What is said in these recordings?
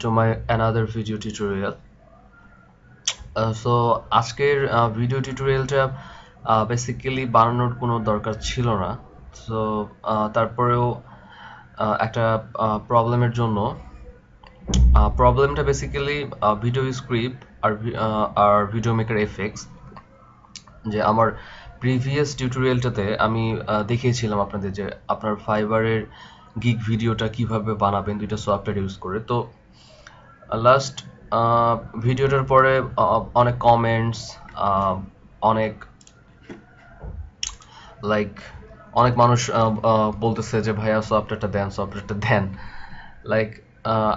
to my another video tutorial. Uh, আজকের video টিউটোরিয়ালটা basically বানানোর কোনো দরকার ছিল না। সো তারপরেও uh, একটা প্রবলেমের জন্য প্রবলেমটা বেসিক্যালি ভিডিও স্ক্রিপ্ট আর আর ভিডিও মেকার এফেক্টস যে আমার প্রিভিয়াস টিউটোরিয়ালটাতে আমি দেখিয়েছিলাম আপনাদের যে আপনার ফাইবারের গিগ ভিডিওটা কীভাবে বানাবেন দুইটা সফটওয়্যার ইউজ করে। তো লাস্ট ভিডিওটার পরে অনেক কমেন্টস অনেক লাইক অনেক মানুষ বলতেছে যে, ভাইয়া সফটওয়্যারটা দেন সফটওয়্যারটা দেন। লাইক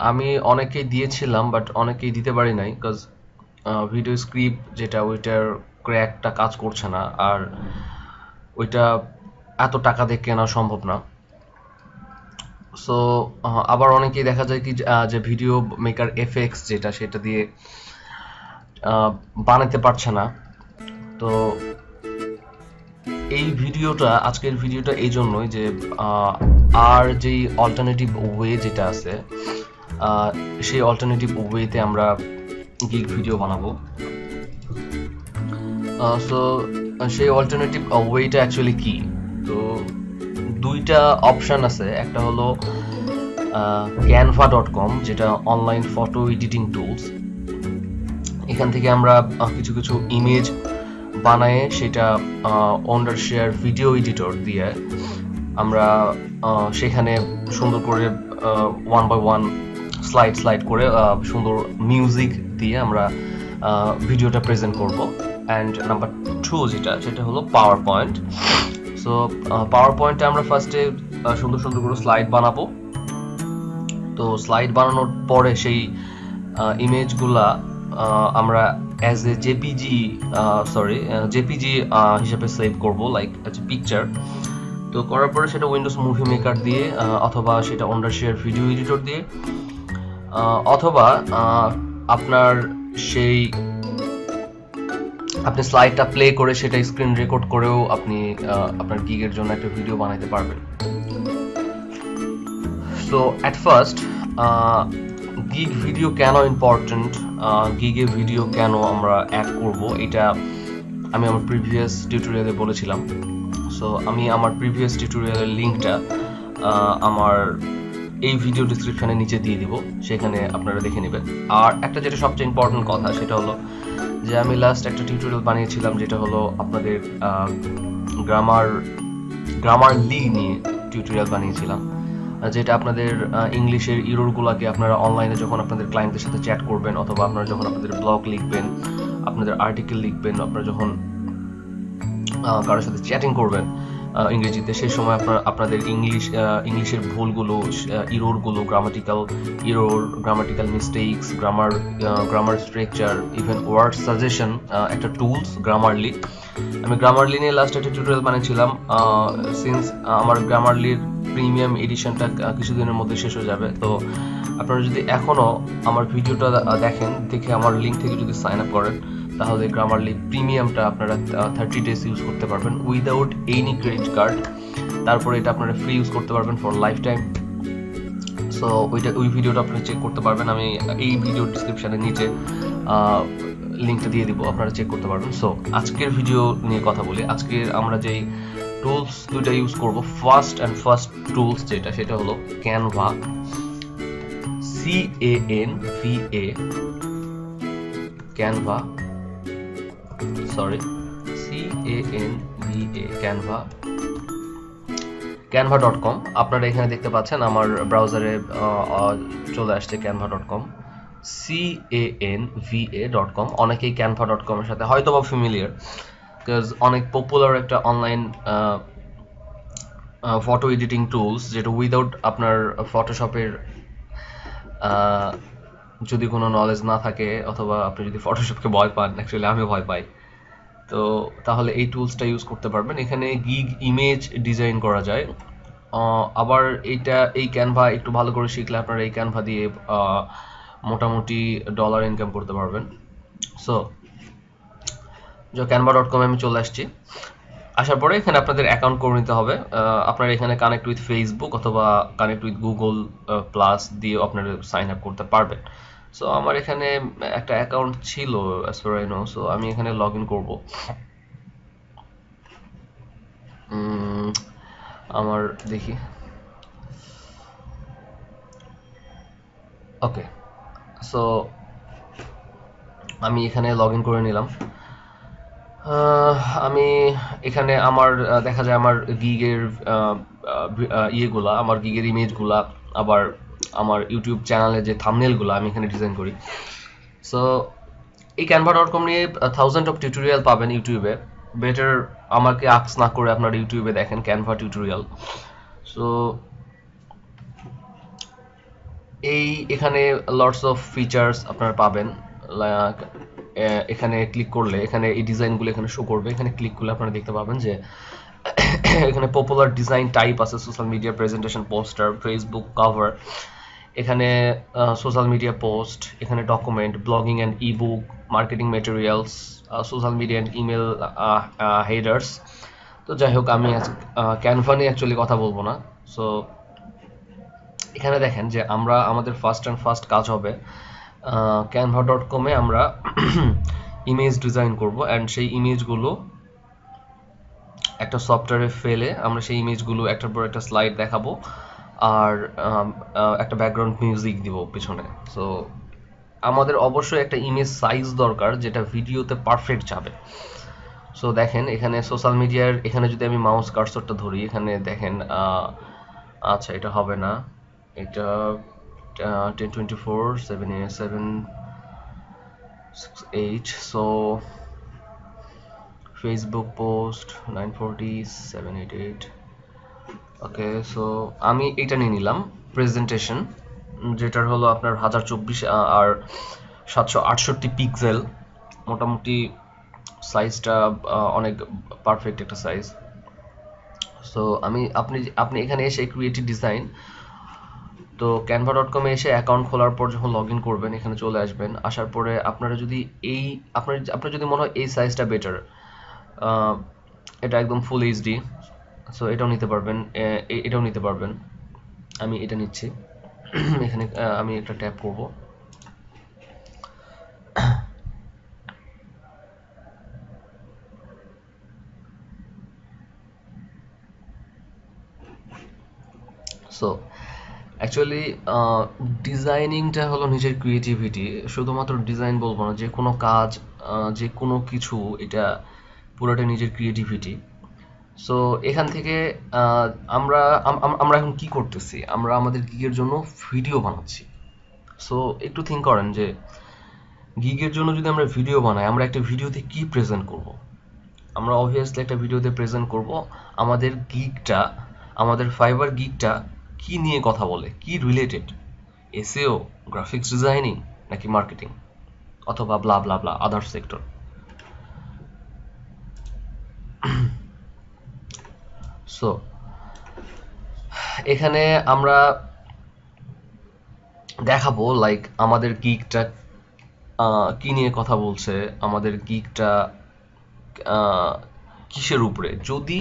আমি অনেকেই দিয়েছিলাম বাট অনেকেই দিতে পারি নাই বিকজ ভিডিও স্ক্রিপ্ট যেটা, ওইটার ক্র্যাকটা কাজ করছে না, আর ওইটা এত টাকা দিয়ে কেনা সম্ভব না। সো আবার অনেকেই দেখা যায় কি যে ভিডিও মেকার এফএক্স যেটা, সেটা দিয়ে বানাতে পারছে না। তো এই ভিডিওটা, আজকের ভিডিওটা এই জন্যই যে আর যেই অল্টারনেটিভ ওয়ে যেটা আছে সেই অল্টারনেটিভ ওয়েতে আমরা গিগ ভিডিও বানাবো। সো সেই অল্টারনেটিভ ওয়েটা অ্যাকচুয়ালি কি? তো দুইটা অপশান আছে। একটা হলো ক্যানভা ডট কম যেটা অনলাইন ফটো এডিটিং টুলস এখান থেকে আমরা কিছু কিছু ইমেজ বানায়ে সেটা অন্ডার শেয়ার ভিডিও এডিটর দিয়ে আমরা সেখানে সুন্দর করে one by one slide slide করে সুন্দর মিউজিক দিয়ে আমরা ভিডিওটা প্রেজেন্ট করব। অ্যান্ড নাম্বার টু যেটা, সেটা হলো পাওয়ার পয়েন্ট সো পাওয়ার পয়েন্টে আমরা ফার্স্টে সুন্দর সুন্দর করে স্লাইড বানাবো। তো স্লাইড বানানোর পরে সেই ইমেজগুলা আমরা as a JPG sorry JPG হিসেবে সেভ করব লাইক পিকচার তো করার পরে সেটা উইন্ডোজ মুভি মেকার দিয়ে অথবা সেটা অন্ডার শেয়ার ভিডিও এডিটর দিয়ে অথবা আপনার সেই আপনি স্লাইডটা প্লে করে সেটা স্ক্রিন রেকর্ড করেও আপনি আপনার গিগের জন্য একটা ভিডিও বানাইতে পারবেন। So at first gig video কেন ইম্পর্টেন্ট গিগে ভিডিও কেন আমরা অ্যাড করব? এটা আমি আমার প্রিভিয়াস টিউটোরিয়ালে বলেছিলাম। সো আমি আমার প্রিভিয়াস টিউটোরিয়ালের লিঙ্কটা আমার এই ভিডিও ডিসক্রিপশনের নিচে দিয়ে দিব। সেখানে আপনারা দেখে নেবেন। আর একটা যেটা সবচেয়ে ইম্পর্টেন্ট কথা, সেটা হলো যে আমি লাস্ট একটা টিউটোরিয়াল বানিয়েছিলাম, যেটা হলো আপনাদের গ্রামার গ্রামার লি নিয়ে টিউটোরিয়াল বানিয়েছিলাম। যেটা আপনাদের ইংলিশের ইরোরগুলোকে আপনারা অনলাইনে যখন আপনাদের ক্লায়েন্টের সাথে চ্যাট করবেন, অথবা আপনারা যখন আপনাদের ব্লগ লিখবেন, আপনাদের আর্টিকেল লিখবেন, আপনারা যখন কারোর সাথে চ্যাটিং করবেন ইংরেজিতে। সেই সময় আপনার, আপনাদের ইংলিশ ইংলিশের ভুলগুলো ইরোরগুলো grammatical error grammatical mistakes grammar grammar structure even word suggestion একটা টুলস গ্রামারলি আমি গ্রামারলি নিয়ে লাস্ট একটা টিউটোরিয়াল বানিয়েছিলাম সিন্স আমার গ্রামারলির প্রিমিয়াম এডিশনটা কিছুদিনের মধ্যে শেষ হয়ে যাবে। তো আপনারা যদি এখনও আমার ভিডিওটা দেখেন, দেখে আমার লিঙ্ক থেকে যদি সাইন আপ করেন তাহলে গ্রামারলি প্রিমিয়ামটা আপনারা থার্টি ডেজ ইউজ করতে পারবেন উইদাউট এনি ক্রেডিট কার্ড তারপরে এটা আপনারা ফ্রি ইউজ করতে পারবেন ফর লাইফ টাইম সো ওইটা, ওই ভিডিওটা আপনি চেক করতে পারবেন। আমি এই ভিডিও ডিসক্রিপশানের নিচে লিঙ্কটা দিয়ে দিব, আপনারা চেক করতে পারবেন। সো আজকের ভিডিও নিয়ে কথা বলি। আজকের আমরা যেই টুলস দুইটা ইউজ করব ফার্স্ট অ্যান্ড ফার্স্ট টুলস যেটা, সেটা হলো Canva C A N V A Canva sorry C A N V A Canva Canva dot com আপনারা এখানে দেখতে পাচ্ছেন আমার ব্রাউজারে চলে আসছে Canva dot com C A N V A dot com অনেকেই ক্যানভা ডট কমের সাথে হয়তো বা ফ্যামিলিয়ার বিকজ অনেক পপুলার একটা অনলাইন ফটো এডিটিং টুলস যেটা উইদাউট আপনার ফটোশপের যদি কোনো নলেজ না থাকে, অথবা আপনি যদি ফটোশপকে ভয় পান অ্যাকচুয়ালি আমি ভয় পাই। তো তাহলে এই টুলসটা ইউজ করতে পারবেন। এখানে গিগ ইমেজ ডিজাইন করা যায়। আবার এইটা, এই ক্যানভা একটু ভালো করে শিখলে আপনারা এই ক্যানভা দিয়ে মোটামুটি ডলার ইনকাম করতে পারবেন। সো ক্যানভা ডট কমে আমি চলে আসছি। আসার পরে এখানে আপনাদের অ্যাকাউন্ট করে নিতে হবে। আপনারা এখানে কানেক্ট উইথ ফেসবুক অথবা কানেক্ট উইথ গুগল প্লাস দিয়ে আপনারা সাইন আপ করতে পারবেন। সো আমার এখানে একটা অ্যাকাউন্ট ছিল as far I know so আমি এখানে লগ ইন করব আমার, দেখি। ওকে সো আমি এখানে লগ ইন করে নিলাম। আমি এখানে আমার দেখা যায় আমার গিগের ইয়েগুলা, আমার গিগের ইমেজগুলা আবার আমার ইউটিউব চ্যানেলে যে থামনেলগুলো আমি এখানে ডিজাইন করি। সো এই ক্যানভা ডট কম নিয়ে থাউজেন্ড অফ টিউটোরিয়াল পাবেন ইউটিউবে বেটার আমাকে আক্স না করে আপনার ইউটিউবে দেখেন ক্যানভা টিউটোরিয়াল সো এই এখানে লটস অফ ফিচার্স আপনারা পাবেন। এখানে ক্লিক করলে, এখানে এই ডিজাইনগুলো এখানে শো করবে। এখানে ক্লিক করলে আপনারা দেখতে পাবেন যে, এখানে পপুলার ডিজাইন টাইপ আছে social media presentation poster Facebook cover এখানে সোশ্যাল মিডিয়া পোস্ট এখানে document blogging and e book marketing materials social media and email headers তো যাই হোক, আমি ক্যানভা নিয়ে অ্যাকচুয়ালি কথা বলব না। সো এখানে দেখেন যে আমরা, আমাদের ফার্স্ট অ্যান্ড ফার্স্ট কাজ হবে ক্যানভা ডট কমে আমরা ইমেজ ডিজাইন করব অ্যান্ড সেই ইমেজগুলো একটা সফটওয়্যারে ফেলে আমরা সেই ইমেজগুলো একটার পর একটা স্লাইড দেখাবো। আর একটা ব্যাকগ্রাউন্ড মিউজিক দিব পিছনে। সো আমাদের অবশ্যই একটা ইমেজ সাইজ দরকার যেটা ভিডিওতে পারফেক্ট যাবে। সো দেখেন, এখানে সোশ্যাল মিডিয়ার এখানে যদি আমি মাউস কার্সরটা ধরি, এখানে দেখেন আচ্ছা এটা হবে না। এটা ten twenty four seven seven eight so Facebook post nine forty seven eight eight okay so আমি এটা নিয়ে নিলাম প্রেজেন্টেশন যেটার হলো আপনার হাজার চব্বিশ আর সাতশো আটষট্টি পিক্সেল মোটামুটি সাইজটা অনেক পারফেক্ট একটা সাইজ সো আমি, আপনি আপনি এখানে এসে ক্রিয়েটিভ ডিজাইন তো ক্যানভা ডট কমে এসে অ্যাকাউন্ট খোলার পর যখন লগ ইন করবেন, এখানে চলে আসবেন। আসার পরে আপনারা যদি এই, আপনার আপনার যদি মনে হয় এই সাইজটা বেটার এটা একদম ফুল এইচডি সো এটাও নিতে পারবেন এটাও নিতে পারবেন। আমি এটা নিচ্ছি। এখানে আমি একটা ট্যাপ করব। সো অ্যাকচুয়ালি ডিজাইনিংটা হলো নিজের ক্রিয়েটিভিটি শুধুমাত্র ডিজাইন বলব না, যে কোনো কাজ যে কোনো কিছু, এটা পুরোটা নিজের ক্রিয়েটিভিটি সো এখান থেকে আমরা আমরা এখন কি করতেছি? আমরা আমাদের গিগের জন্য ভিডিও বানাচ্ছি। সো একটু থিঙ্ক করেন যে গিগের জন্য যদি আমরা ভিডিও বানাই, আমরা একটা ভিডিওতে কি প্রেজেন্ট করব? আমরা অবভিয়াসলি একটা ভিডিওতে প্রেজেন্ট করব আমাদের গিগটা আমাদের ফাইবার গিগটা কি নিয়ে কথা বলে? কি রিলেটেড এসিও গ্রাফিক্স ডিজাইনিং নাকি মার্কেটিং অথবা blah blah blah other sector so এখানে আমরা দেখাবো লাইক আমাদের গিকটা কি নিয়ে কথা বলছে, আমাদের গিকটা কিসের উপরে? যদি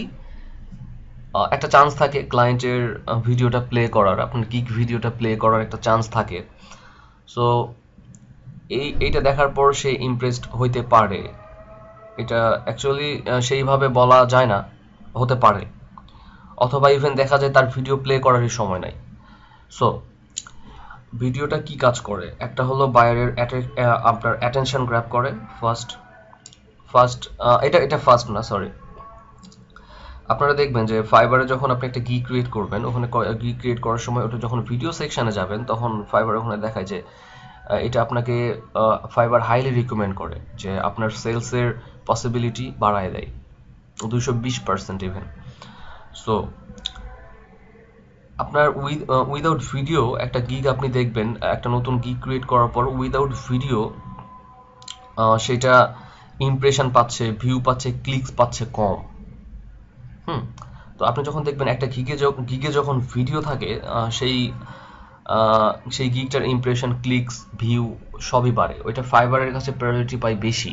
একটা চান্স থাকে ক্লায়েন্টের ভিডিওটা প্লে করার, আপনার গিক ভিডিওটা প্লে করার একটা চান্স থাকে সো এই, এইটা দেখার পর সে ইমপ্রেসড হইতে পারে। এটা অ্যাকচুয়ালি সেইভাবে বলা যায় না, হতে পারে। অথবা ইভেন দেখা যায় তার ভিডিও প্লে করারই সময় নাই। সো ভিডিওটা কি কাজ করে? একটা হলো বায়ারের আপনার অ্যাটেনশন গ্র্যাপ করে ফার্স্ট ফার্স্ট এটা এটা ফার্স্ট না সরি আপনারা দেখবেন যে ফাইবারে যখন আপনি একটা গি ক্রিয়েট করবেন, ওখানে গি ক্রিয়েট করার সময় ওটা যখন ভিডিও সেকশনে যাবেন, তখন ফাইবার ওখানে দেখায় যে এটা আপনাকে ফাইবার হাইলি রিকমেন্ড করে যে আপনার সেলসের পসিবিলিটি বাড়ায় দেয়। দুইশো বিশ পার্সেন্ট ইভেন সো আপনার উইদাউট ভিডিও একটা গিগ আপনি দেখবেন, একটা নতুন গিগ ক্রিয়েট করার পর উইদাউট ভিডিও সেটা ইমপ্রেশন পাচ্ছে ভিউ পাচ্ছে ক্লিকস পাচ্ছে কম। হুম? তো আপনি যখন দেখবেন একটা গিগে গিগে যখন ভিডিও থাকে সেই সেই গিগটার ইমপ্রেশন ক্লিকস ভিউ সবই বাড়ে। ওইটা ফাইবারের কাছে প্রায়োরিটি পাই বেশি।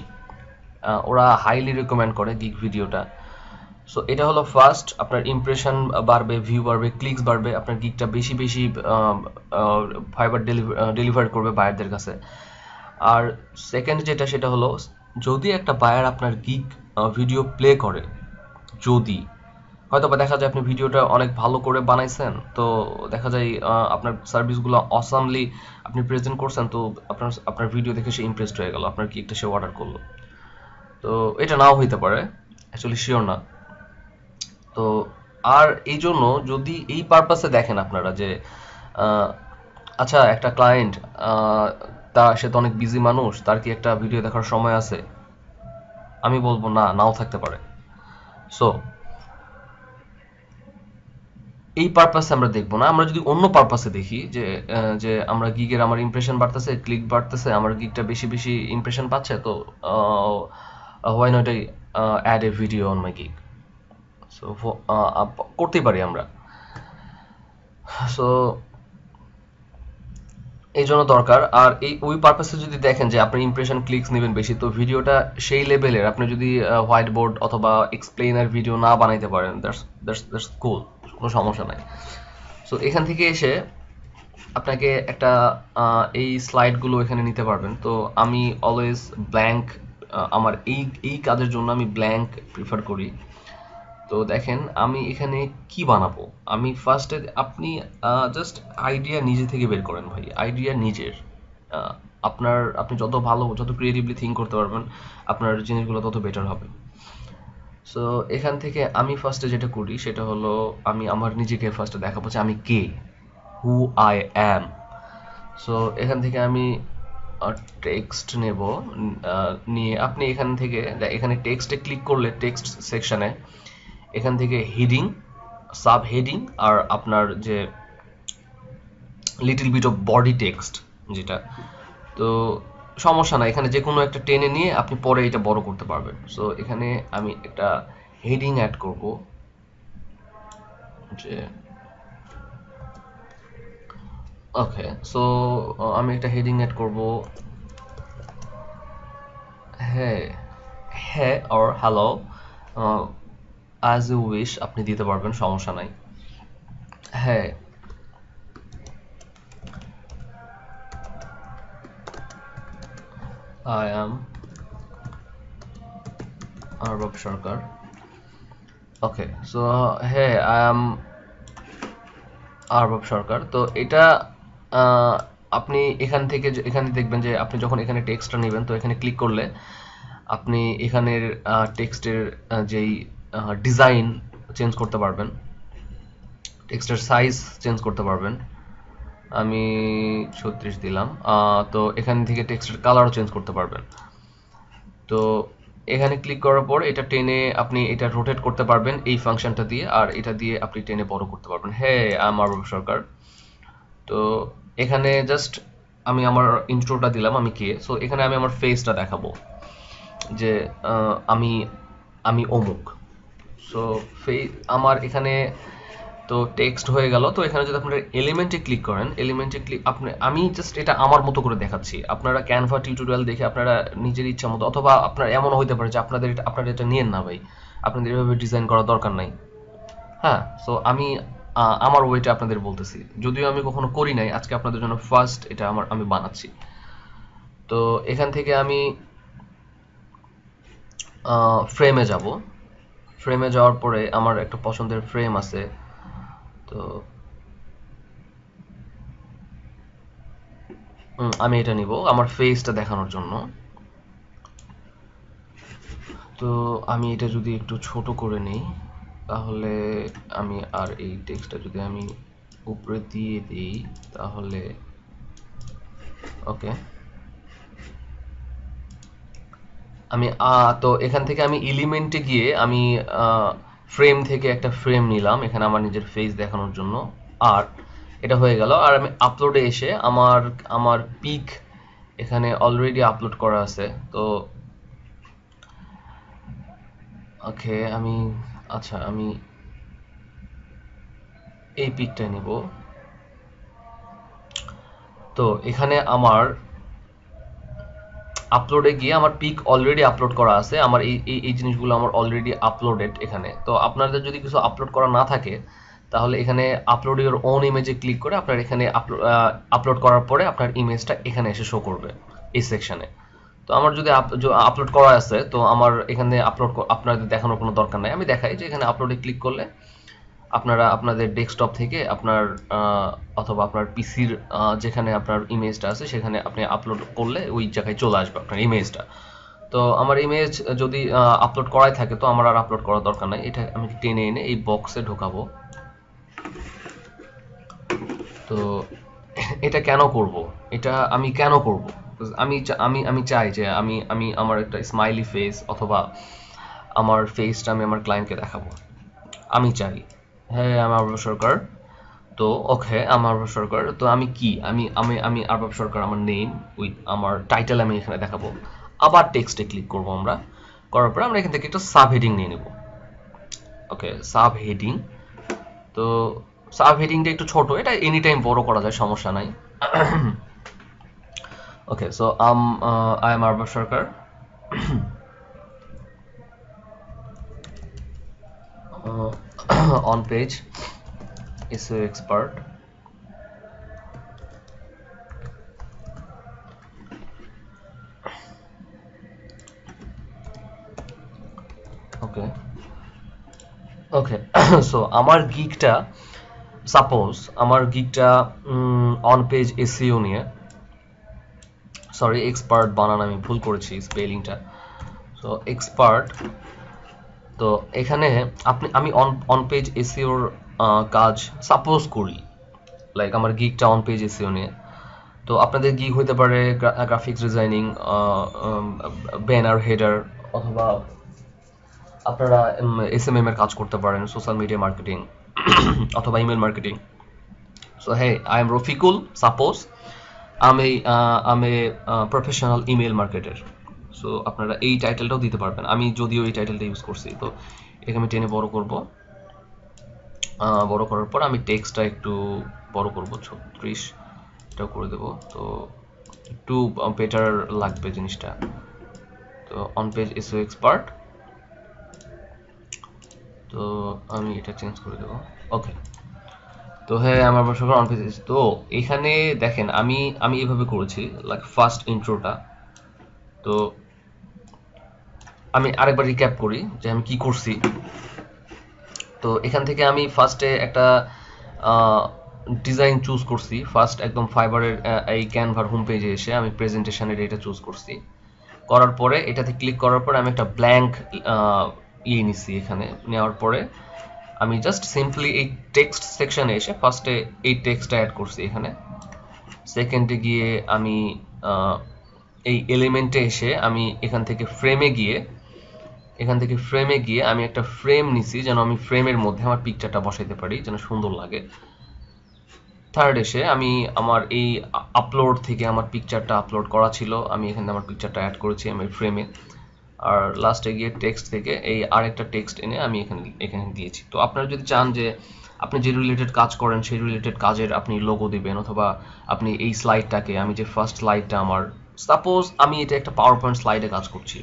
ওরা হাইলি রেকমেন্ড করে গিগ ভিডিওটা সো এটা হলো ফার্স্ট আপনার ইমপ্রেশন বাড়বে ভিউ বাড়বে ক্লিকস বাড়বে, আপনার গিকটা বেশি বেশি ফাইবার ডেলিভার করবে বায়ারদের কাছে। আর সেকেন্ড যেটা, সেটা হলো যদি একটা বায়ার আপনার গিক ভিডিও প্লে করে, যদি হয়তো বা দেখা যায় আপনি ভিডিওটা অনেক ভালো করে বানাইছেন, তো দেখা যায় আপনার সার্ভিসগুলো অসামলি আপনি প্রেজেন্ট করছেন, তো আপনার আপনার ভিডিও দেখে সে ইমপ্রেসড হয়ে গেল, আপনার কেকটা সে অর্ডার করল। তো এটা নাও হইতে পারে অ্যাকচুয়ালি শিওর না। তো আর এই জন্য যদি এই পারপাসে দেখেন আপনারা যে আচ্ছা একটা ক্লায়েন্ট তা সে তো অনেক বিজি মানুষ, তার কি একটা ভিডিও দেখার সময় আছে? আমি বলব না, নাও থাকতে পারে। সো এই পারপাসে আমরা দেখব না। আমরা যদি অন্য পারপাসে দেখি যে যে আমরা গিগের আমার ইমপ্রেশন বাড়তেছে ক্লিক বাড়তেছে, আমার গিগটা বেশি বেশি ইমপ্রেশন পাচ্ছে, তো why not I add a video on my gig so করতেই পারি আমরা। সো এই জন্য দরকার। আর এই, ওই পারপাসে যদি দেখেন যে আপনি ইমপ্রেশন ক্লিকস নেবেন বেশি, তো ভিডিওটা সেই লেভেলের আপনি যদি হোয়াইট বোর্ড অথবা এক্সপ্লেইনার ভিডিও না বানাইতে পারেন দ্যাটস কুল কোনো সমস্যা নাই। সো এখান থেকে এসে আপনাকে একটা এই স্লাইডগুলো এখানে নিতে পারবেন। তো আমি অলওয়েজ ব্ল্যাঙ্ক আমার এই এই কাজের জন্য আমি ব্ল্যাঙ্ক প্রিফার করি। তো দেখেন, আমি এখানে কি বানাবো? আমি ফার্স্টে আপনি জাস্ট আইডিয়া নিজে থেকে বের করেন ভাই আইডিয়া নিজের। আপনার, আপনি যত ভালো, যত ক্রিয়েটিভলি থিঙ্ক করতে পারবেন, আপনার জিনিসগুলো তত বেটার হবে। সো এখান থেকে আমি ফার্স্টে যেটা করি, সেটা হলো আমি আমার নিজেকে ফার্স্টে দেখাবো যে আমি কে হু আই অ্যাম সো এখান থেকে আমি টেক্সট নেব নিয়ে আপনি এখান থেকে, এখানে টেক্সটে ক্লিক করলে টেক্সট সেকশনে এখান থেকে হেডিং সাব হেডিং আর আপনার যে little bit of body text যেটা। তো সমস্যা না এখানে যে কোনো একটা টেনে নিয়ে আপনি পরে এটা বড় করতে পারবেন। সো এখানে আমি একটা হেডিং অ্যাড করব। যে ওকে সো আমি একটা হেডিং অ্যাড করব। হ্যাঁ হ্যাঁ or hello as you wish আপনি দিতে পারবেন, সমস্যা নাই। হ্যাঁ। I am Arbav Sarkar. Okay so হ্যাঁ আই এম আরবাব সরকার তো এটা আপনি এখান থেকে এখানে দেখবেন যে, আপনি যখন এখানে টেক্সটটা নেবেন, তো এখানে ক্লিক করলে আপনি এখানের টেক্সটের যেই ডিজাইন চেঞ্জ করতে পারবেন। টেক্সটের সাইজ চেঞ্জ করতে পারবেন। আমি ছত্রিশ দিলাম। তো এখান থেকে টেক্সটের কালারও চেঞ্জ করতে পারবেন। তো এখানে ক্লিক করার পর এটা টেনে আপনি এটা রোটেট করতে পারবেন এই ফাংশনটা দিয়ে, আর এটা দিয়ে আপনি টেনে বড় করতে পারবেন। হ্যাঁ আমার সরকার। তো এখানে জাস্ট আমি আমার ইন্ট্রোটা দিলাম, আমি কে? সো এখানে আমি আমার ফেসটা দেখাবো। যে আমি আমি অমুক। সো ফে আমার এখানে তো টেক্সট হয়ে গেল। তো এখানে যদি আপনারা এলিমেন্টে ক্লিক করেন এলিমেন্টে ক্লিক আপনি আমি জাস্ট এটা আমার মতো করে দেখাচ্ছি। আপনারা ক্যানভা টিউটোরিয়াল দেখে আপনারা নিজের ইচ্ছা মতো, অথবা আপনার এমন হইতে পারে যে আপনাদের আপনারা এটা নিয়েন না ভাই। আপনাদের এভাবে ডিজাইন করার দরকার নাই। হ্যাঁ সো আমি আমার ওয়েটা আপনাদের বলতেছি। যদিও আমি কখনো করি নাই, আজকে আপনাদের জন্য ফার্স্ট এটা আমার আমি বানাচ্ছি। তো এখান থেকে আমি ফ্রেমে যাব। ফ্রেমে যাওয়ার পরে আমার একটা পছন্দের ফ্রেম আছে। তো আমি এটা নিব আমার ফেসটা দেখানোর জন্য। তো আমি এটা যদি একটু ছোট করে নিই, তাহলে আমি আর এই টেক্সটটা যদি আমি উপরে দিয়ে দিই, তাহলে ওকে আমি তো এখান থেকে আমি এলিমেন্টে গিয়ে আমি ফ্রেম থেকে একটা ফ্রেম নিলাম, এখানে আমার নিজের ফেস দেখানোর জন্য, আর এটা হয়ে গেল, আর আমি আপলোডে এসে আমার আমার পিক এখানে অলরেডি আপলোড করা আছে, তো ওকে, আমি আচ্ছা আমি এই পিকটা নিব, তো এখানে আমার আপলোডে গিয়ে আমার পিক অলরেডি আপলোড করা আছে। আমার এই এই জিনিসগুলো আমার অলরেডি আপলোডেড এখানে। তো আপনাদের যদি কিছু আপলোড করা না থাকে, তাহলে এখানে আপলোড ইউর ওন ইমেজে ক্লিক করে আপনার এখানে আপলোড করার পরে আপনার ইমেজটা এখানে এসে শো করবে, এই সেকশনে তো আমার যদি আপলোড করা আছে, তো আমার এখানে আপলোড আপনাদের দেখানোর কোনো দরকার নাই। আমি দেখাই যে এখানে আপলোডে ক্লিক করলে আপনারা আপনাদের ডেস্কটপ থেকে আপনার অথবা আপনার পিসির যেখানে আপনার ইমেজটা আছে, সেখানে আপনি আপলোড করলে ওই জায়গায় চলে আসবে আপনার ইমেজটা তো আমার ইমেজ যদি আপলোড করাই থাকে, তো আমার আর আপলোড করার দরকার নাই। এটা আমি টেনে এনে এই বক্সে ঢোকাবো। তো এটা কেন করব? এটা আমি কেন করব? আমি আমি আমি চাই যে আমি আমি আমার একটা স্মাইলি ফেস অথবা আমার ফেসটা আমি আমার ক্লায়েন্টকে দেখাবো। আমি চাই। হ্যাঁ আমার সরকার। তো ওকে আমার সরকার। তো আমি কি? আমি আমি আমি আরবাব সরকার, আমার নেম উইথ আমার টাইটেল আমি এখানে দেখাবো। আবার টেক্সটে ক্লিক করব আমরা। করার পরে আমরা এখান থেকে একটা সাব হেডিং নিয়ে নেব। ওকে সাব হেডিং তো সাব হেডিংটা একটু ছোট। এটা এনি টাইম বড় করা যায়, সমস্যা নাই। Okay so um I am Arbab Sarkar on page SEO expert. Okay okay so আমার গিকটা সাপোজ আমার গিকটা অন পেজ এসিও নিয়ে সরি এক্সপার্ট বানান, আমি ভুল করেছি স্পেলিংটা সো এক্সপার্ট তো এখানে আপনি, আমি অন অন পেজ এসিওর কাজ সাপোজ করি। লাইক আমার গিকটা অন পেজ এসিও নিয়ে। তো আপনাদের গিগ হইতে পারে গ্রাফিক্স ডিজাইনিং ব্যানার হেডার অথবা আপনারা এস এম এম এর কাজ করতে পারেন সোশ্যাল মিডিয়া মার্কেটিং অথবা email marketing so hey I am Rafiqul suppose আমি আমি প্রফেশনাল ইমেল মার্কেটার সো আপনারা এই টাইটেলটাও দিতে পারবেন। আমি যদিও এই টাইটেলটা ইউজ করছি, তো এটাকে আমি টেনে বড় করব। বড় করার পর আমি টেক্সটটা একটু বড় করব ছত্রিশ এটাও করে দেব। তো একটু বেটার লাগবে জিনিসটা। তো অন পেজ এসও এক্সপার্ট তো আমি এটা চেঞ্জ করে দেবো। ওকে তো হ্যাঁ আমার বসে অন পেজ তো এখানে দেখেন, আমি আমি এভাবে করেছি লাইক ফার্স্ট ইন্ট্রোটা তো আমি আরেকবার রিক্যাপ করি যে আমি কি করছি। তো এখান থেকে আমি ফার্স্টে একটা ডিজাইন চুজ করছি। ফার্স্ট একদম ফাইবারের এই ক্যানভার হোম পেজে এসে আমি প্রেজেন্টেশনের এটা চুজ করছি। করার পরে এটাতে ক্লিক করার পরে আমি একটা ব্ল্যাঙ্ক ইয়ে নিছি এখানে। নেওয়ার পরে আমি জাস্ট সিম্পলি এই টেক্সট সেকশনে এসে ফার্স্টে এই টেক্সটটা অ্যাড করছি এখানে। সেকেন্ডে গিয়ে আমি এই এলিমেন্টে এসে আমি এখান থেকে ফ্রেমে গিয়ে, এখান থেকে ফ্রেমে গিয়ে আমি একটা ফ্রেম নিছি, যেন আমি ফ্রেমের মধ্যে আমার পিকচারটা বসাইতে পারি, যেন সুন্দর লাগে। থার্ড এসে আমি আমার এই আপলোড থেকে আমার পিকচারটা আপলোড করা ছিল, আমি এখানে আমার পিকচারটা অ্যাড করেছি আমি ফ্রেমে আর লাস্টে গিয়ে টেক্সট থেকে এই আরেকটা টেক্সট এনে আমি এখানে এখানে দিয়েছি। তো আপনারা যদি চান যে আপনি যে রিলেটেড কাজ করেন, সেই রিলেটেড কাজের আপনি লোগো দিবেন, অথবা আপনি এই স্লাইডটাকে আমি যে ফার্স্ট স্লাইডটা আমার সাপোজ আমি এটা একটা পাওয়ার পয়েন্ট স্লাইডে কাজ করছি।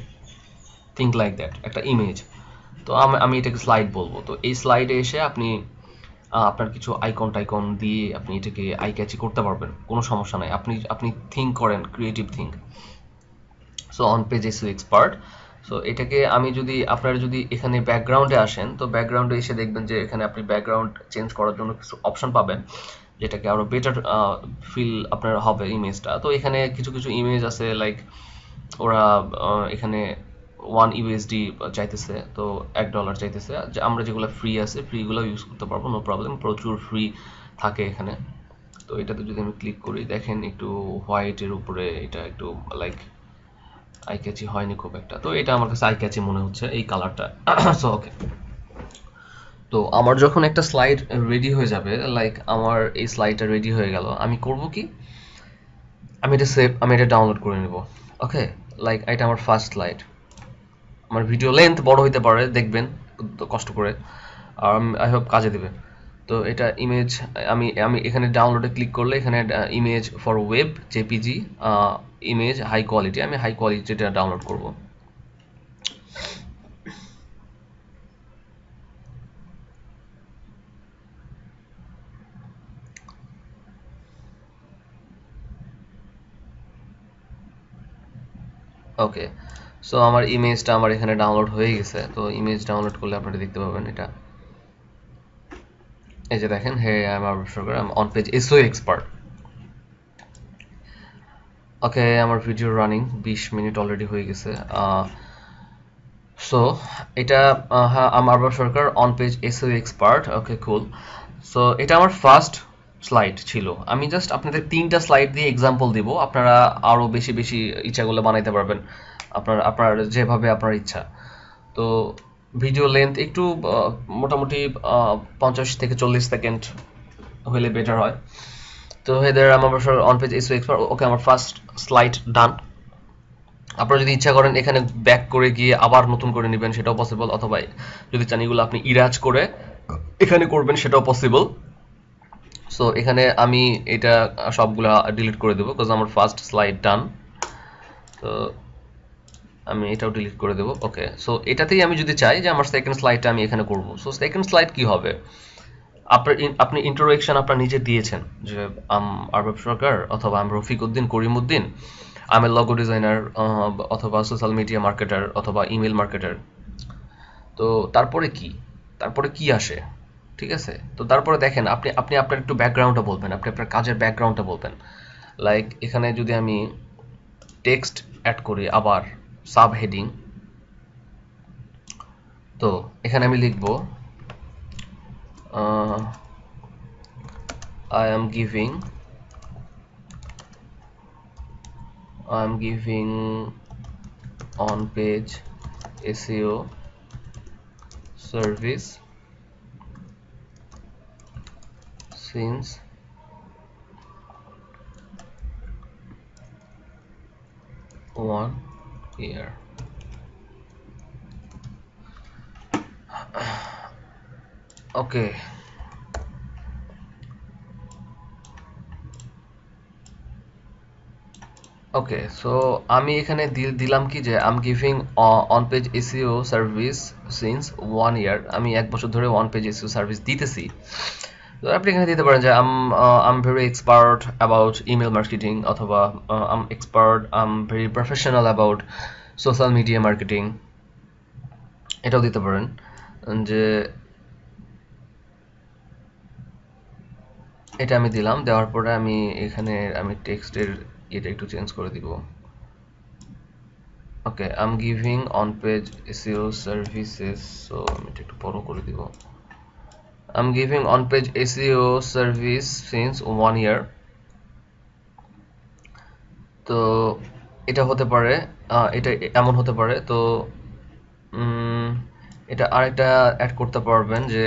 থিঙ্ক লাইক দ্যাট একটা ইমেজ তো আমি এটাকে স্লাইড বলব। তো এই স্লাইডে এসে আপনি আপনার কিছু আইকন টাইকন দিয়ে আপনি এটাকে আই ক্যাচি করতে পারবেন। কোনো সমস্যা নাই। আপনি আপনি থিঙ্ক করেন creative think so on page S expert so এটাকে আমি যদি, আপনারা যদি এখানে ব্যাকগ্রাউন্ডে আসেন, তো ব্যাকগ্রাউন্ডে এসে দেখবেন যে এখানে আপনি ব্যাকগ্রাউন্ড চেঞ্জ করার জন্য কিছু অপশন পাবেন। যেটাকে আরও বেটার ফিল আপনার হবে ইমেজটা তো এখানে কিছু কিছু ইমেজ আছে লাইক ওরা এখানে ওয়ান ইউএসডি চাইতেছে, তো এক ডলার চাইতেছে। আমরা যেগুলো ফ্রি আছে ফ্রিগুলো ইউজ করতে পারব নো প্রবলেম প্রচুর ফ্রি থাকে এখানে। তো এটাতে যদি আমি ক্লিক করি, দেখেন একটু হোয়াইটের উপরে এটা একটু লাইক আই ক্যাচি হয়নি খুব একটা। তো এটা আমার কাছে আই ক্যাচি মনে হচ্ছে, এই কালারটা সো ওকে তো আমার যখন একটা স্লাইড রেডি হয়ে যাবে লাইক আমার এই স্লাইডটা রেডি হয়ে গেল, আমি করব কি? আমি এটা সেভ আমি এটা ডাউনলোড করে নেব ওকে লাইক এটা আমার ফার্স্ট স্লাইড আমার ভিডিও লেন্থ বড় হইতে পারে, দেখবেন কষ্ট করে, আর আই হোপ কাজে দেবে। তো এটা ইমেজ আমি আমি এখানে ডাউনলোডে ক্লিক করলে এখানে image for web JPG image high quality আমি হাই কোয়ালিটি কোয়ালিটিটা ডাউনলোড করব। ওকে সো আমার ইমেজটা আমার এখানে ডাউনলোড হয়ে গেছে। তো ইমেজ ডাউনলোড করলে আপনারা দেখতে পাবেন এটা। এই যে দেখেন, হে আই এম আবশ্যক I on page SEO expert okay আমার ভিডিও রানিং বিশ মিনিট অলরেডি হয়ে গেছে। সো এটা হ্যাঁ আমার Sarkar on page SEO expert okay cool so এটা আমার ফার্স্ট স্লাইড ছিল। আমি জাস্ট আপনাদের তিনটা স্লাইড দিয়ে এক্সাম্পল দিব। আপনারা আরও বেশি বেশি ইচ্ছাগুলো বানাইতে পারবেন। আপনার আপনার যেভাবে আপনার ইচ্ছা। তো ভিডিও লেন্থ একটু মোটামুটি পঞ্চাশ থেকে চল্লিশ সেকেন্ড হলে বেটার হয়। তো হেদার আমার on page SEO expert okay আমার ফার্স্ট স্লাইড ডান আপনারা যদি ইচ্ছা করেন এখানে ব্যাক করে গিয়ে আবার নতুন করে নেবেন, সেটাও পসিবল অথবা যদি চান এগুলো আপনি ইরাজ করে এখানে করবেন, সেটাও পসিবল সো এখানে আমি এটা সবগুলা ডিলিট করে দেবো বিকজ আমার ফার্স্ট স্লাইড ডান তো আমি এটাও ডিলিট করে দেবো ওকে সো এটাতেই আমি যদি চাই যে আমার সেকেন্ড স্লাইডটা আমি এখানে করব। সো সেকেন্ড স্লাইড কি হবে? আপনার আপনি ইন্ট্রোডাকশন আপনার নিজে দিয়েছেন যে আম আরবাব সরকার অথবা আম Rafiq Uddin Karimuddin um a logo designer অথবা সোশ্যাল মিডিয়া মার্কেটার অথবা ইমেল মার্কেটার তো, তারপরে কি? তারপরে কি আসে? ঠিক আছে? তো তারপরে দেখেন, আপনি আপনি আপনার একটু ব্যাকগ্রাউন্ডটা বলবেন, আপনি আপনার কাজের ব্যাকগ্রাউন্ডটা বলবেন। লাইক এখানে যদি আমি টেক্সট অ্যাড করি আবার সাব হেডিং তো এখানে আমি লিখব I am giving I am giving on page SEO service since one year. Okay. Okay so আমি এখানে দিলাম কি যে আম giving on page SEO service since one year আমি এক বছর ধরে ওয়ান পেজ এসিও সার্ভিস দিতেছি। তো আপনি এখানে দিতে পারেন যে, আম আম very expert about email marketing অথবা আম expert um very professional about social media marketing এটাও দিতে পারেন। যে এটা আমি দিলাম, দেওয়ার পরে আমি এখানে আমি টেক্সটের এটা একটু চেঞ্জ করে দিব। Okay I am giving on page SEO services so আমি এটা একটু বড় করে দিব। Giving on page SEO service since one year তো এটা হতে পারে এটা এমন হতে পারে, তো এটা আরেকটা অ্যাড করতে পারবেন যে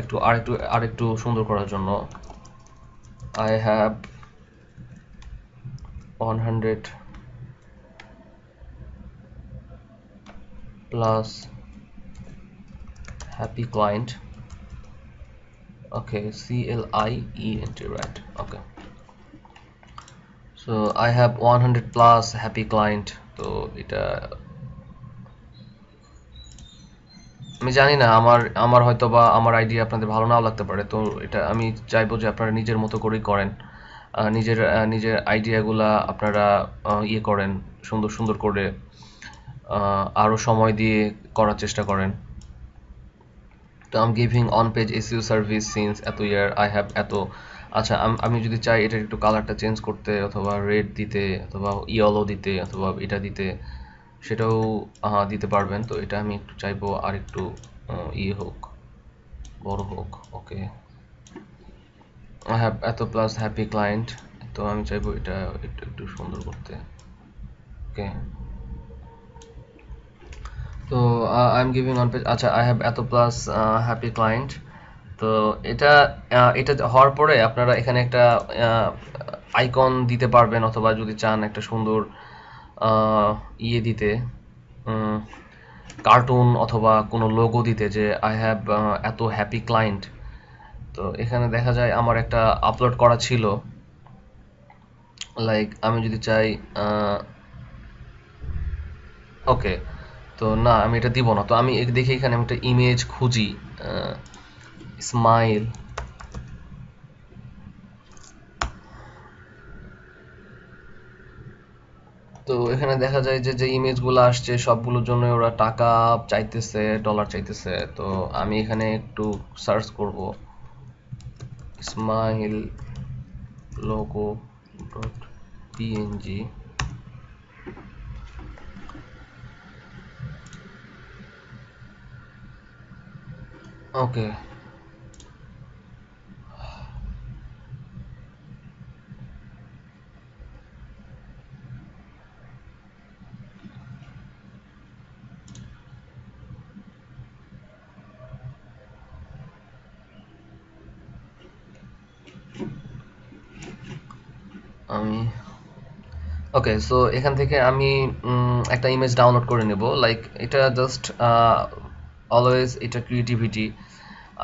একটু আরেকটু আরেকটু সুন্দর করার জন্য। I have 100 plus happy client okay, c l i e n t right. Okay. So, i have 100 plus happy client, তো এটা আমি জানি না, আমার আমার হয়তো বা আমার আইডিয়া আপনাদের ভালো নাও লাগতে পারে, তো এটা আমি চাইব যে আপনারা নিজের মতো করেই করেন। নিজের নিজের আইডিয়াগুলা আপনারা ইয়ে করেন, সুন্দর সুন্দর করে আরও সময় দিয়ে করার চেষ্টা করেন। তো আম giving on page SEO service since এত ইয়ার আই হ্যাভ এত আচ্ছা আমি যদি চাই এটার একটু কালারটা চেঞ্জ করতে, অথবা রেড দিতে, অথবা ইয়েলো দিতে, অথবা এটা দিতে, সেটাও দিতে পারবেন। তো এটা আমি একটু চাইব আর একটু ইয়ে হোক, বড় হোক ওকে এত প্লাস হ্যাপি ক্লায়েন্ট তো আমি চাইব এটা একটু একটু সুন্দর করতে ওকে তো I am giving on page আচ্ছা আই হ্যাভ এত প্লাস হ্যাপি ক্লায়েন্ট তো এটা এটা হওয়ার পরে আপনারা এখানে একটা আইকন দিতে পারবেন অথবা যদি চান একটা সুন্দর ইয়ে দিতে কার্টুন অথবা কোনো লোগো দিতে যে আই হ্যাভ এত হ্যাপি ক্লায়েন্ট তো এখানে দেখা যায় আমার একটা আপলোড করা ছিল। লাইক আমি যদি চাই ওকে তো না, আমি এটা দিব না। তো আমি দেখি এখানে আমি একটা ইমেজ খুঁজি স্মাইল তো এখানে দেখা যায় যে যে ইমেজগুলো আসছে, সবগুলোর জন্য ওরা টাকা চাইতেছে ডলার চাইতেছে। তো আমি এখানে একটু সার্চ করব। Smile logo dot PNG okay আমি ওকে সো এখান থেকে আমি একটা ইমেজ ডাউনলোড করে নেব। লাইক এটা জাস্ট অলওয়েজ এটা ক্রিয়েটিভিটি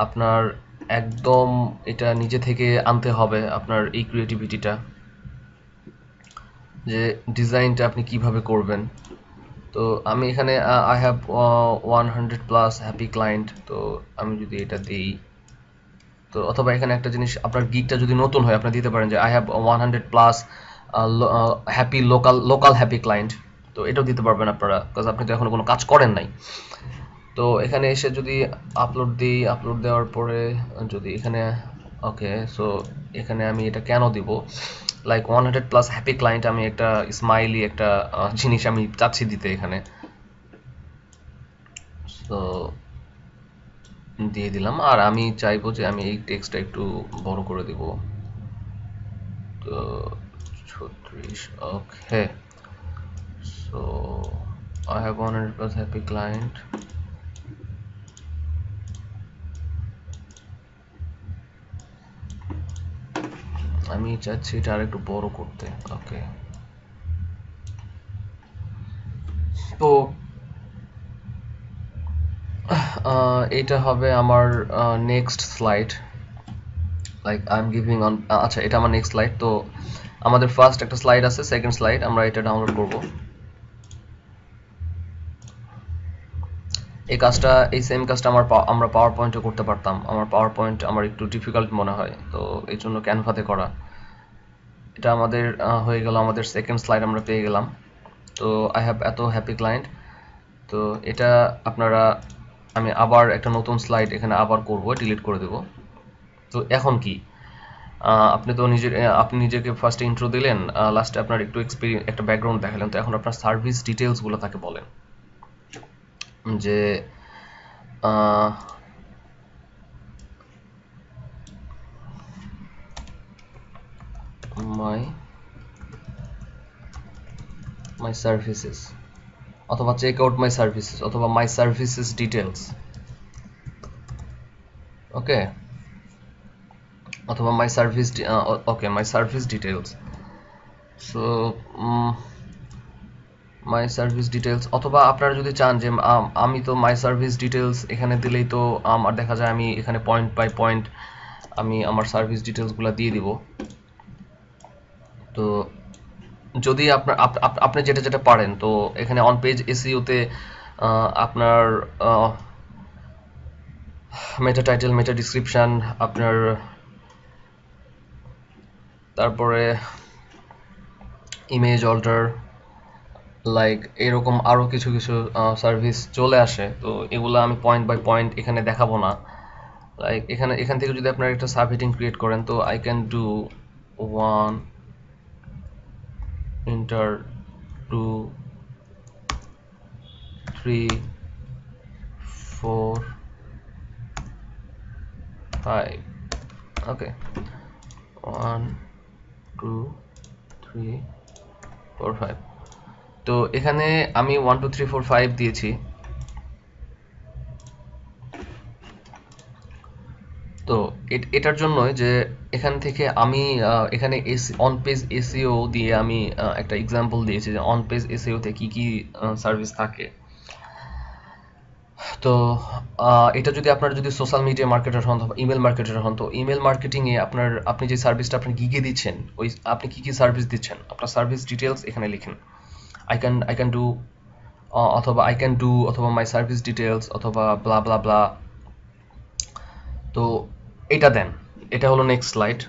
আপনার একদম এটা নিজে থেকে আনতে হবে আপনার এই ক্রিয়েটিভিটিটা যে ডিজাইনটা আপনি কীভাবে করবেন। তো আমি এখানে I have one hundred plus happy client তো আমি যদি এটা দিই, তো অথবা এখানে একটা জিনিস, আপনার গিকটা যদি নতুন হয়, আপনি দিতে পারেন যে I have one hundred plus happy local local happy client তো এটাও দিতে পারবেন আপনারা বিকজ আপনি তো এখনও কোনো কাজ করেন নাই। তো এখানে এসে যদি আপলোড দিই আপলোড দেওয়ার পরে যদি এখানে ওকে সো এখানে আমি এটা কেন দিব? Like one hundred plus happy client আমি একটা স্মাইলি একটা জিনিস আমি চাচ্ছি দিতে এখানে। সো দিয়ে দিলাম। আর আমি চাইব যে আমি এই টেক্সটটা একটু বড় করে দিব। তো ছত্রিশ okay so I have 100 plus happy client আমি চাচ্ছি এটা আর একটু বড় করতে। ওকে তো এটা হবে আমার next slide like I am giving on আচ্ছা এটা আমার নেক্সট স্লাইড তো আমাদের ফার্স্ট একটা স্লাইড আছে সেকেন্ড স্লাইড আমরা এটা ডাউনলোড করব। এই কাজটা, এই সেম কাজটা আমার আমরা পাওয়ার পয়েন্টে করতে পারতাম। আমার পাওয়ার পয়েন্ট আমার একটু ডিফিকাল্ট মনে হয়, তো এই জন্য ক্যানভাতে করা। এটা আমাদের হয়ে গেল আমাদের সেকেন্ড স্লাইড আমরা পেয়ে গেলাম। তো আই হ্যাভ এত হ্যাপি ক্লায়েন্ট তো এটা আপনারা, আমি আবার একটা নতুন স্লাইড এখানে আবার করব ডিলিট করে দেব। তো এখন কি? আপনি তো নিজের আপনি নিজেকে ফার্স্টে ইন্ট্রো দিলেন লাস্টে আপনার একটু এক্সপিরিয়েন্স একটা ব্যাকগ্রাউন্ড দেখালেন। তো এখন আপনার সার্ভিস ডিটেলসগুলো তাকে বলেন। যে মাই মাই সার্ভিসেস অথবা চেক আউট মাই সার্ভিসেস অথবা মাই সার্ভিসেস ডিটেলস ওকে অথবা my service okay my service details so my service details অথবা আপনারা যদি চান যে, আমি তো মাই সার্ভিস ডিটেলস এখানে দিলেই তো আমার দেখা যায় আমি এখানে পয়েন্ট বাই পয়েন্ট আমি আমার সার্ভিস ডিটেলসগুলো দিয়ে দিব। তো যদি আপনার আপনি যেটা যেটা পারেন, তো এখানে অন পেজ এসইওতে আপনার মেটা টাইটেল মেটা ডিসক্রিপশন আপনার, তারপরে ইমেজ অল্টার লাইক এরকম আরও কিছু কিছু সার্ভিস চলে আসে, তো এগুলো আমি পয়েন্ট বাই পয়েন্ট এখানে দেখাবো না। লাইক এখানে, এখান থেকে যদি আপনার একটা সাব হেডিং ক্রিয়েট করেন, তো I can do one enter 2 3 4 5 okay. 1 2 3 4 5 তো এখানে আমি 1 2 3 4 5 দিয়েছি। তো এটার জন্য যে এখান থেকে আমি এখানে এস অন পেজ এসিও দিয়ে আমি একটা এক্সাম্পল দিয়েছি যে অন পেজ এসিওতে কি কি সার্ভিস থাকে। তো এটা যদি আপনার যদি সোশ্যাল মিডিয়া মার্কেটার হন অথবা ইমেল মার্কেটার হন, তো ইমেল মার্কেটিংয়ে আপনার, আপনি যে সার্ভিসটা আপনি গিগে দিচ্ছেন, ওই, আপনি কী কী সার্ভিস দিচ্ছেন? আপনার সার্ভিস ডিটেলস এখানে লিখেন। I can I can do অথবা আই ক্যান ডু অথবা মাই সার্ভিস ডিটেলস অথবা ব্লা ব্লা ব্লা তো এটা দেন। এটা হলো নেক্সট স্লাইড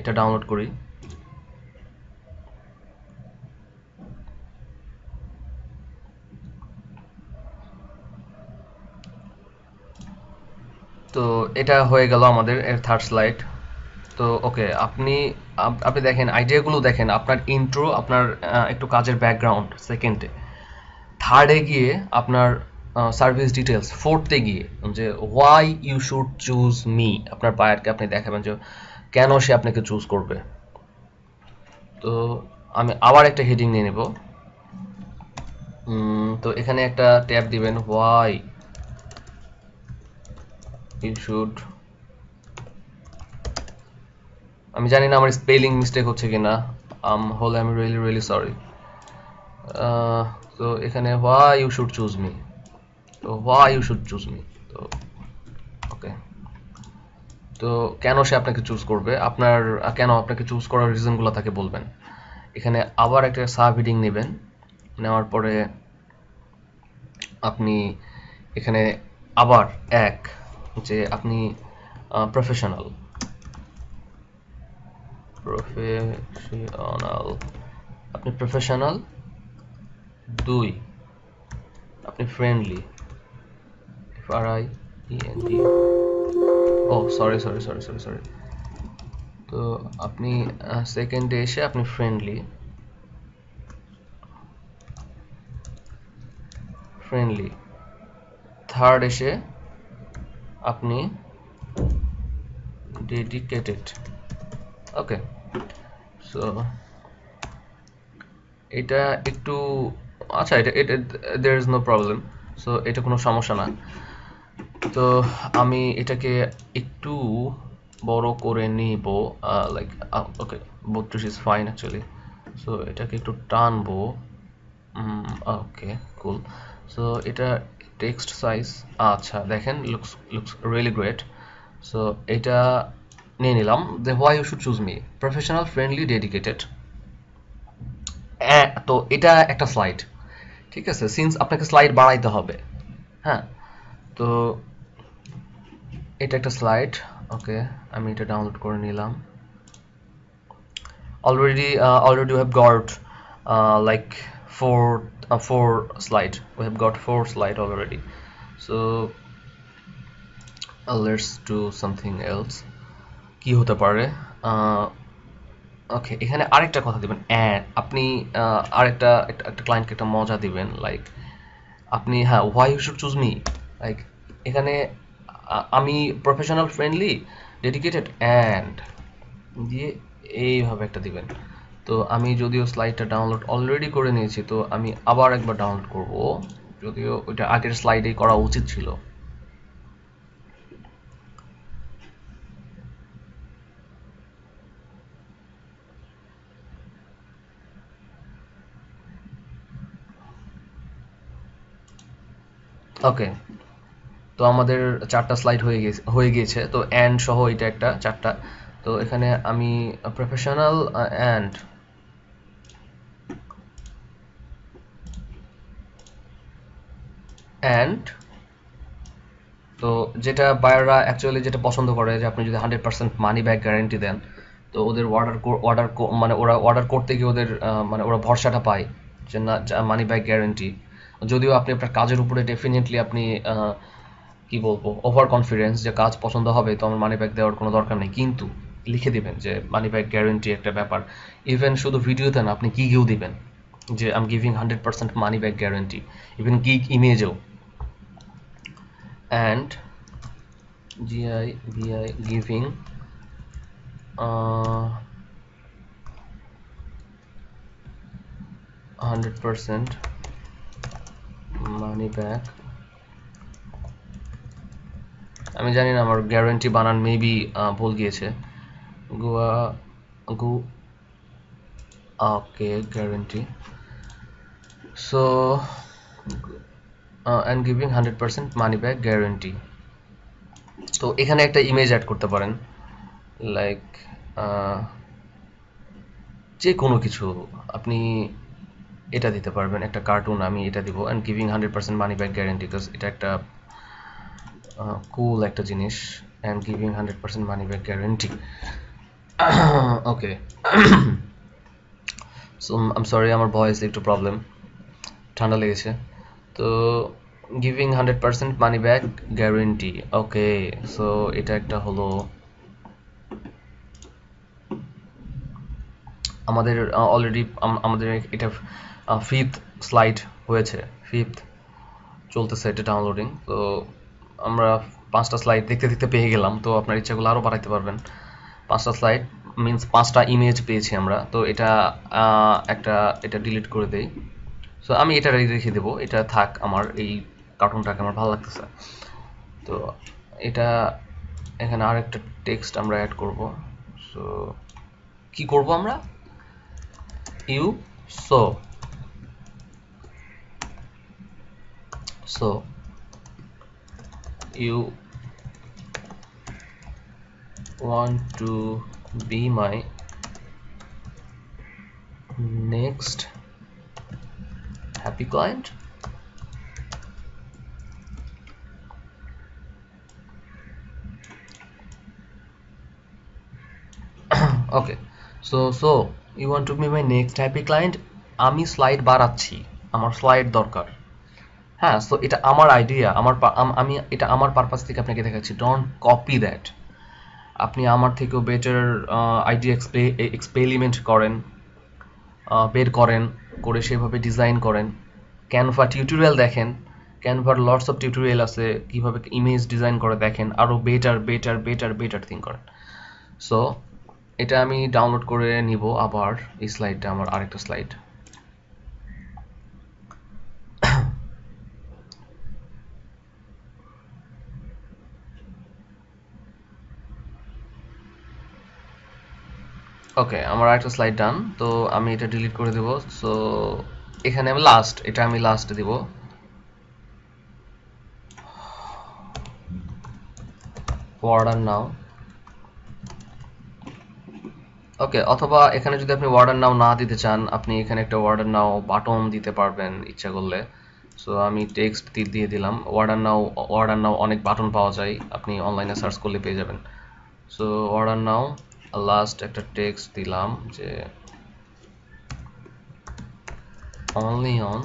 এটা ডাউনলোড করি। তো এটা হয়ে গেল আমাদের এর থার্ড স্লাইড তো ওকে আপনি আপনি দেখেন আইডিয়াগুলো দেখেন, আপনার ইন্ট্রো আপনার একটু কাজের ব্যাকগ্রাউন্ড সেকেন্ডে থার্ডে গিয়ে আপনার সার্ভিস ডিটেলস ফোর্থে গিয়ে, যে why you should choose me আপনার বায়ারকে আপনি দেখাবেন যে কেন সে আপনাকে চুজ করবে। তো, আমি আবার একটা হেডিং নিয়ে নেব। তো এখানে একটা ট্যাব দিবেন ওয়াই ইউ শুড আমি জানি না আমার স্পেলিং মিস্টেক হচ্ছে কিনা। আম হলে আমি রিয়েলি রিয়েলি সরি তো এখানে why you should choose me তো why you should choose me তো ওকে তো কেন সে আপনাকে চুজ করবে? আপনার কেন আপনাকে চুজ করার রিজনগুলো তাকে বলবেন? এখানে আবার একটা সাব হিডিং নেবেন। নেওয়ার পরে আপনি এখানে আবার এক যে আপনি প্রফেশনাল প্রফেশনাল আপনি প্রফেশনাল দুই। আপনি friendly F R I N D O sorry sorry sorry sorry sorry তো আপনি সেকেন্ডে এসে আপনি ফ্রেন্ডলি ফ্রেন্ডলি থার্ড এসে আপনি ডেডিকেটেড ওকে সো এটা একটু আচ্ছা এটা এটা there is no problem so এটা কোনো সমস্যা না। তো আমি এটাকে একটু বড় করে নিব লাইক ওকে বত্রিশ ইজ ফাইন অ্যাকচুয়ালি সো এটাকে একটু টানবো। ওকে কুল সো এটা টেক্সট সাইজ আচ্ছা দেখেন looks looks really great so এটা নিয়ে নিলাম যে why you should choose me professional friendly dedicated তো এটা একটা স্লাইড ঠিক আছে? সিন্স আপনাকে স্লাইড বাড়াইতে হবে হ্যাঁ? তো এটা একটা স্লাইড ওকে আমি এটা ডাউনলোড করে নিলাম। Already already have got like four four slide have got four slide already. So uh, let's do something else. কি হতে পারে? ওকে এখানে আরেকটা কথা দিবেন অ্যান্ড আপনি আরেকটা, একটা ক্লায়েন্টকে একটা মজা দিবেন লাইক আপনি হ্যাঁ why you should choose me like এখানে আমি প্রফেশনাল ফ্রেন্ডলি ডেডিকেটেড অ্যান্ড দিয়ে এইভাবে একটা দিবেন। তো আমি যদিও স্লাইডটা ডাউনলোড অলরেডি করে নিয়েছি, তো আমি আবার একবার ডাউনলোড করব, যদিও ওইটা আগের স্লাইডেই করা উচিত ছিল। ওকে তো আমাদের চারটা স্লাইড হয়ে গেছে, হয়ে গিয়েছে তো অ্যান্ড সহ এটা একটা, চারটা। তো এখানে আমি প্রফেশনাল অ্যান্ড অ্যান্ড তো যেটা বায়াররা অ্যাকচুয়ালি যেটা পছন্দ করে, যে আপনি যদি hundred percent money back guarantee দেন, তো ওদের অর্ডার অর্ডার মানে ওরা অর্ডার করতে গিয়ে ওদের মানে ওরা ভরসাটা পায় যে না মানি ব্যাক গ্যারেন্টি যদিও আপনি আপনার কাজের উপরে ডেফিনেটলি আপনি কি বলব ওভার কনফিডেন্স যে কাজ পছন্দ হবে তো আমার মানি ব্যাগ দেওয়ার কোনো দরকার নেই। কিন্তু লিখে দিবেন যে মানি ব্যাগ গ্যারেন্টি একটা ব্যাপার। ইভেন শুধু ভিডিওতে না আপনি গিগেও দিবেন যে আম giving hundred percent money back guarantee even gig ইমেজেও and gi vi giving uh, 100% money back. আমি জানি না, আমার গ্যারান্টি বানান মেবি ভুল গিয়েছে। গোয়া, গু, okay guarantee so and giving hundred percent money back guarantee তো এখানে একটা ইমেজ অ্যাড করতে পারেন। লাইক যে কোনো কিছু। আপনি এটা দিতে পারবেন, একটা কার্টুন আমি এটা দিব and giving hundred percent money back guarantee because এটা একটা কুল একটা জিনিস and giving hundred percent money back guarantee okay so um sorry আমার ভয়েস একটু প্রবলেম ঠান্ডা লেগেছে। তো giving hundred percent money back guarantee okay so এটা একটা হলো আমাদের অলরেডি আমাদের এটা ফিফথ স্লাইড হয়েছে। ফিফথ চলতেছে এটা ডাউনলোডিং তো আমরা পাঁচটা স্লাইড দেখতে দেখতে পেয়ে গেলাম। তো আপনার ইচ্ছাগুলো আরও বাড়াইতে পারবেন। পাঁচটা স্লাইড মিনস পাঁচটা ইমেজ পেয়েছি আমরা। তো এটা একটা, এটা ডিলিট করে দেই। সো আমি এটা রেখে দেবো। এটা থাক আমার, এই কার্টুনটাকে আমার ভালো লাগতেছে। তো এটা, এখানে আর একটা টেক্সট আমরা অ্যাড করব। সো কি করব আমরা? You so so you want to be my next happy client okay so so you want to be my next happy client আমি স্লাইড বাড়াচ্ছি আমার স্লাইড দরকার হ্যাঁ সো এটা আমার আইডিয়া আমার আমি এটা আমার পারপাস থেকে আপনাকে দেখাচ্ছি। ডোন্ট কপি দ্যাট আপনি আমার থেকেও বেটার আইডিয়া এক্সপেরিমেন্ট করেন বের করেন, করে সেভাবে ডিজাইন করেন। ক্যানভা টিউটোরিয়াল দেখেন। ক্যানভার লটস অফ টিউটোরিয়াল আছে, কীভাবে ইমেজ ডিজাইন করে দেখেন আরও better better better better thing করেন। সো এটা আমি ডাউনলোড করে নিব আবার, এই স্লাইডটা আমার আরেকটা স্লাইড ওকে আমার একটা স্লাইড ডান। তো আমি এটা ডিলিট করে দেব। সো এখানে আমি লাস্ট এটা আমি লাস্ট দিব। ওয়ার্ডার নাও ওকে অথবা এখানে যদি আপনি ওয়ার্ডার নাও না দিতে চান, আপনি এখানে একটা ওয়ার্ডার নাও বাটন দিতে পারবেন ইচ্ছা করলে। সো আমি টেক্সট দিয়ে দিলাম। ওয়ার্ডার নাও ওয়ার্ডার নাও অনেক বাটন পাওয়া যায়। আপনি অনলাইনে সার্চ করলে পেয়ে যাবেন। সো ওয়ার্ডার নাও লাস্ট একটা টেক্সট দিলাম যে only on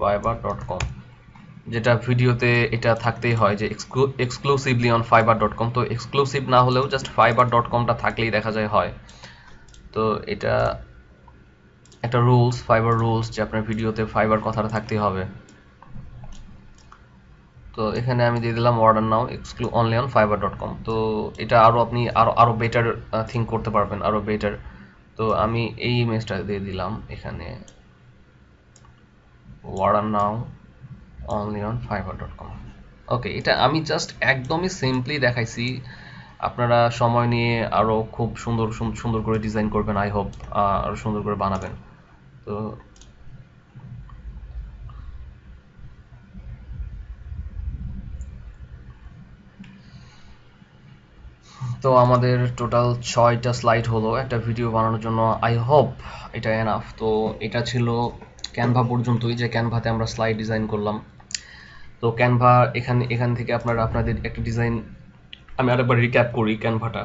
Fiverr dot com যেটা ভিডিওতে এটা থাকতেই হয় যে exclusively on Fiverr dot com তো এক্সক্লুসিভ না হলেও জাস্ট ফাইবার ডট কমটা থাকলেই দেখা যায় হয়। তো এটা একটা রুলস ফাইবার রুলস যে আপনার ভিডিওতে ফাইবার কথাটা থাকতেই হবে। তো এখানে আমি দিয়ে দিলাম order now exclusively on Fiverr dot com তো এটা আরও আপনি আরও আরও বেটার থিঙ্ক করতে পারবেন আরও বেটার তো আমি এই ইমেজটা দিয়ে দিলাম এখানে। Order now only on Fiverr dot com okay এটা আমি জাস্ট একদমই সিম্পলি দেখাইছি। আপনারা সময় নিয়ে আরও খুব সুন্দর সুন্দর করে ডিজাইন করবেন আই হোপ আরও সুন্দর করে বানাবেন। তো তো আমাদের টোটাল ছয়টা স্লাইড হলো, একটা ভিডিও বানানোর জন্য আই হোপ এটা এনাফ তো এটা ছিল ক্যানভা পর্যন্তই, যে ক্যানভাতে আমরা স্লাইড ডিজাইন করলাম। তো ক্যানভা এখানে, এখান থেকে আপনারা, আপনাদের একটা ডিজাইন আমি আরেকবার রিক্যাপ করি ক্যানভাটা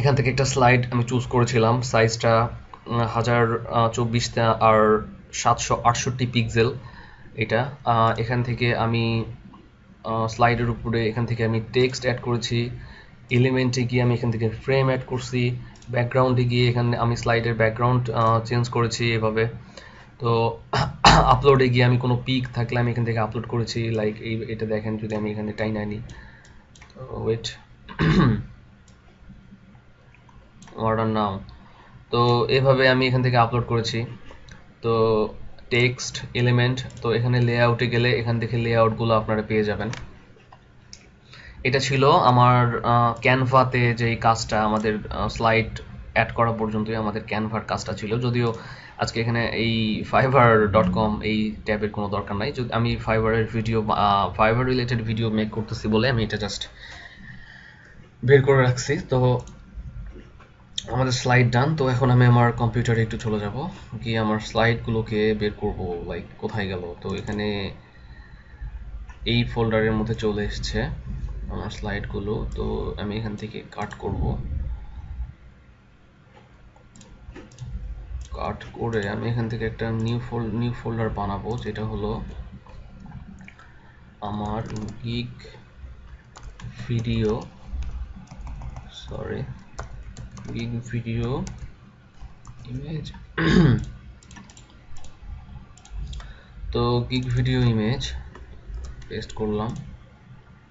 এখান থেকে একটা স্লাইড আমি চুজ করেছিলাম সাইজটা হাজার চব্বিশটা আর সাতশো আটষট্টি পিক্সেল এটা। এখান থেকে আমি স্লাইডের উপরে এখান থেকে আমি টেক্সট অ্যাড করেছি এলিমেন্টে গিয়ে আমি এখান থেকে ফ্রেম অ্যাড করছি ব্যাকগ্রাউন্ডে গিয়ে এখানে আমি স্লাইডের ব্যাকগ্রাউন্ড চেঞ্জ করেছি এভাবে। তো আপলোডে গিয়ে আমি কোনো পিক থাকলে আমি এখান থেকে আপলোড করেছি লাইক এই, এটা দেখেন যদি আমি এখানে টাইন আনি। ওয়েট অর্ডার নাও তো এভাবে আমি এখান থেকে আপলোড করেছি। তো টেক্সট এলিমেন্ট তো এখানে লেআউটে গেলে এখান থেকে লেআউটগুলো আপনারা পেয়ে যাবেন। এটা ছিল আমার ক্যানভাতে যে কাজটা আমাদের স্লাইড অ্যাড করা পর্যন্তই আমাদের ক্যানভার কাজটা ছিল। যদিও আজকে এখানে এই ফাইবার ডট কম এই ট্যাবের কোনো দরকার নাই। যদি, আমি ফাইবারের video Fiverr related video make করতেছি বলে আমি এটা জাস্ট বের করে রাখছি। তো আমাদের স্লাইড ডান তো এখন আমি আমার কম্পিউটারে একটু চলে যাব। গিয়ে আমার স্লাইডগুলোকে বের করব লাইক কোথায় গেল? তো এখানে এই ফোল্ডারের মধ্যে চলে এসছে আমার স্লাইডগুলো তো আমি এখান থেকে কাট করব। কাট করে আমি এখান থেকে একটা নিউ ফোল্ড নিউ ফোল্ডার বানাবো, যেটা হলো আমার gig video sorry gig video, image. তো gig video image পেস্ট করলাম।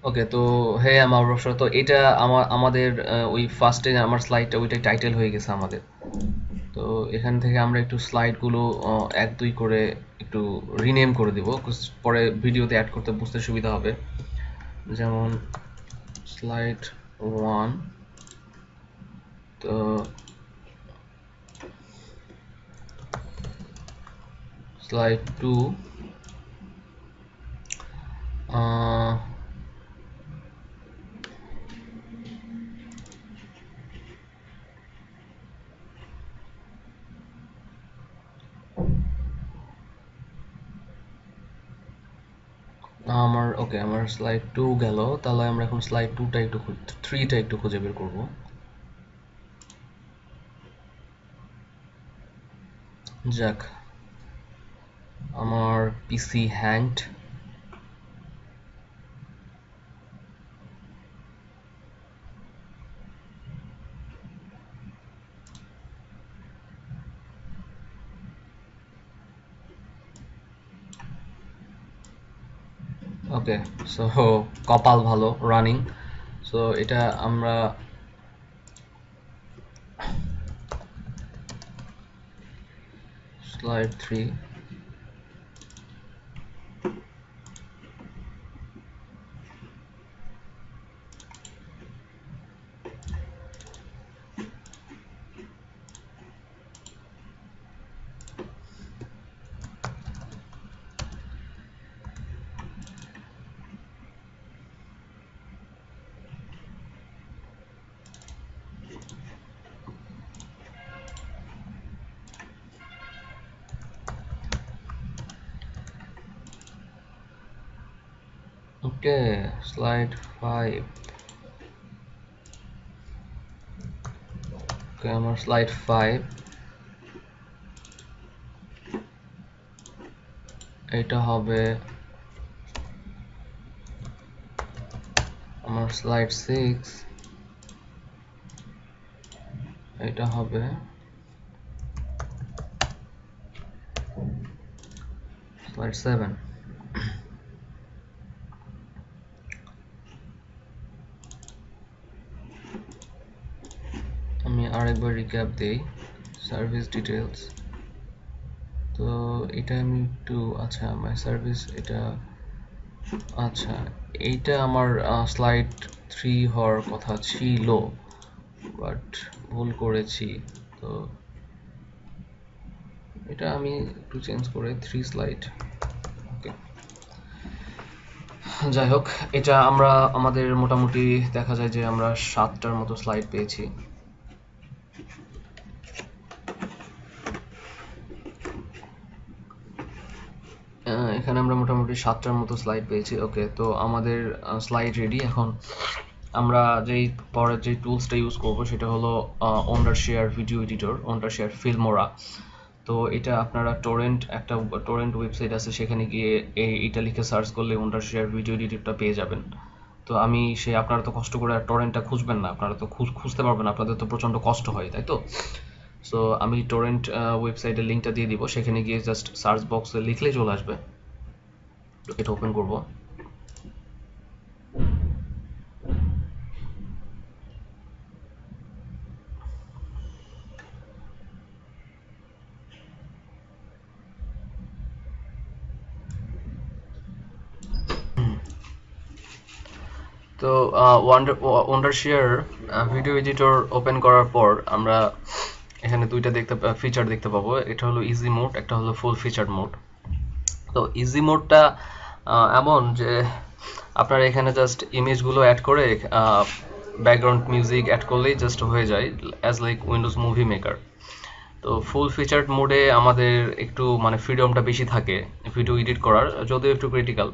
ওকে তো হ্যাঁ আমার অবশ্য তো এটা আমার, আমাদের ওই ফার্স্টে আমার স্লাইডটা ওইটাই টাইটেল হয়ে গেছে আমাদের। তো এখান থেকে আমরা একটু স্লাইডগুলো এক দুই করে একটু রিনেম করে দিব পরে ভিডিওতে অ্যাড করতে বুঝতে সুবিধা হবে। যেমন স্লাইড ওয়ান slide 2 uh, আমার ওকে আমার স্লাইড টু গেল তাহলে আমরা এখন স্লাইড টুটা একটু থ্রিটা একটু খুঁজে বের করব। যাক আমার পিসি হ্যাংড ওকে সো কপাল ভালো রানিং সো এটা আমরা square 3 5. Okay, আমার slide 5 এটা হবে আমার স্লাইড 6 এটা হবে স্লাইড 7 আমি আরেকবার রিক্যাপ দেই সার্ভিস ডিটেলস তো এটা আমি একটু আচ্ছা মাই সার্ভিস এটা আচ্ছা এইটা আমার স্লাইড থ্রি হওয়ার কথা ছিল বাট ভুল করেছি, তো এটা আমি একটু চেঞ্জ করে থ্রি স্লাইড ওকে যাই হোক, এটা আমরা, আমাদের মোটামুটি দেখা যায় যে আমরা সাতটার মতো স্লাইড পেয়েছি এখানে আমরা মোটামুটি সাতটার মতো স্লাইড পেয়েছি ওকে তো আমাদের স্লাইড রেডি এখন আমরা যেই পরের যে টুলসটা ইউজ করব, সেটা হলো Wondershare video editor Wondershare Filmora তো এটা আপনারা টোরেন্ট একটা টোরেন্ট ওয়েবসাইট আছে, সেখানে গিয়ে এইটা লিখে সার্চ করলে ওন্ডার শেয়ার ভিডিও এডিটরটা পেয়ে যাবেন। তো আমি সে, আপনারা তো কষ্ট করে টোরেন্টটা খুঁজবেন না, আপনারা তো খুঁজতে পারবেন আপনাদের তো প্রচণ্ড কষ্ট হয়, তাই তো? সো আমি টোরেন্ট ওয়েবসাইটের লিঙ্কটা দিয়ে দিব, সেখানে গিয়ে জাস্ট সার্চ বক্সে লিখলেই চলে আসবে। এটা ওপেন করব। তো Wondershare video editor open করার পর আমরা এখানে দুইটা দেখতে ফিচার দেখতে পাবো। এটা হলো ইজি মোড একটা হলো ফুল ফিচার মোড তো ইজি মোডটা এমন যে আপনারা এখানে জাস্ট ইমেজগুলো অ্যাড করে ব্যাকগ্রাউন্ড মিউজিক অ্যাড করলেই জাস্ট হয়ে যায় as like Windows Movie Maker তো ফুল ফিচার্ড মোডে আমাদের একটু মানে ফ্রিডমটা বেশি থাকে ভিডিও এডিট করার, যদিও একটু ক্রিটিক্যাল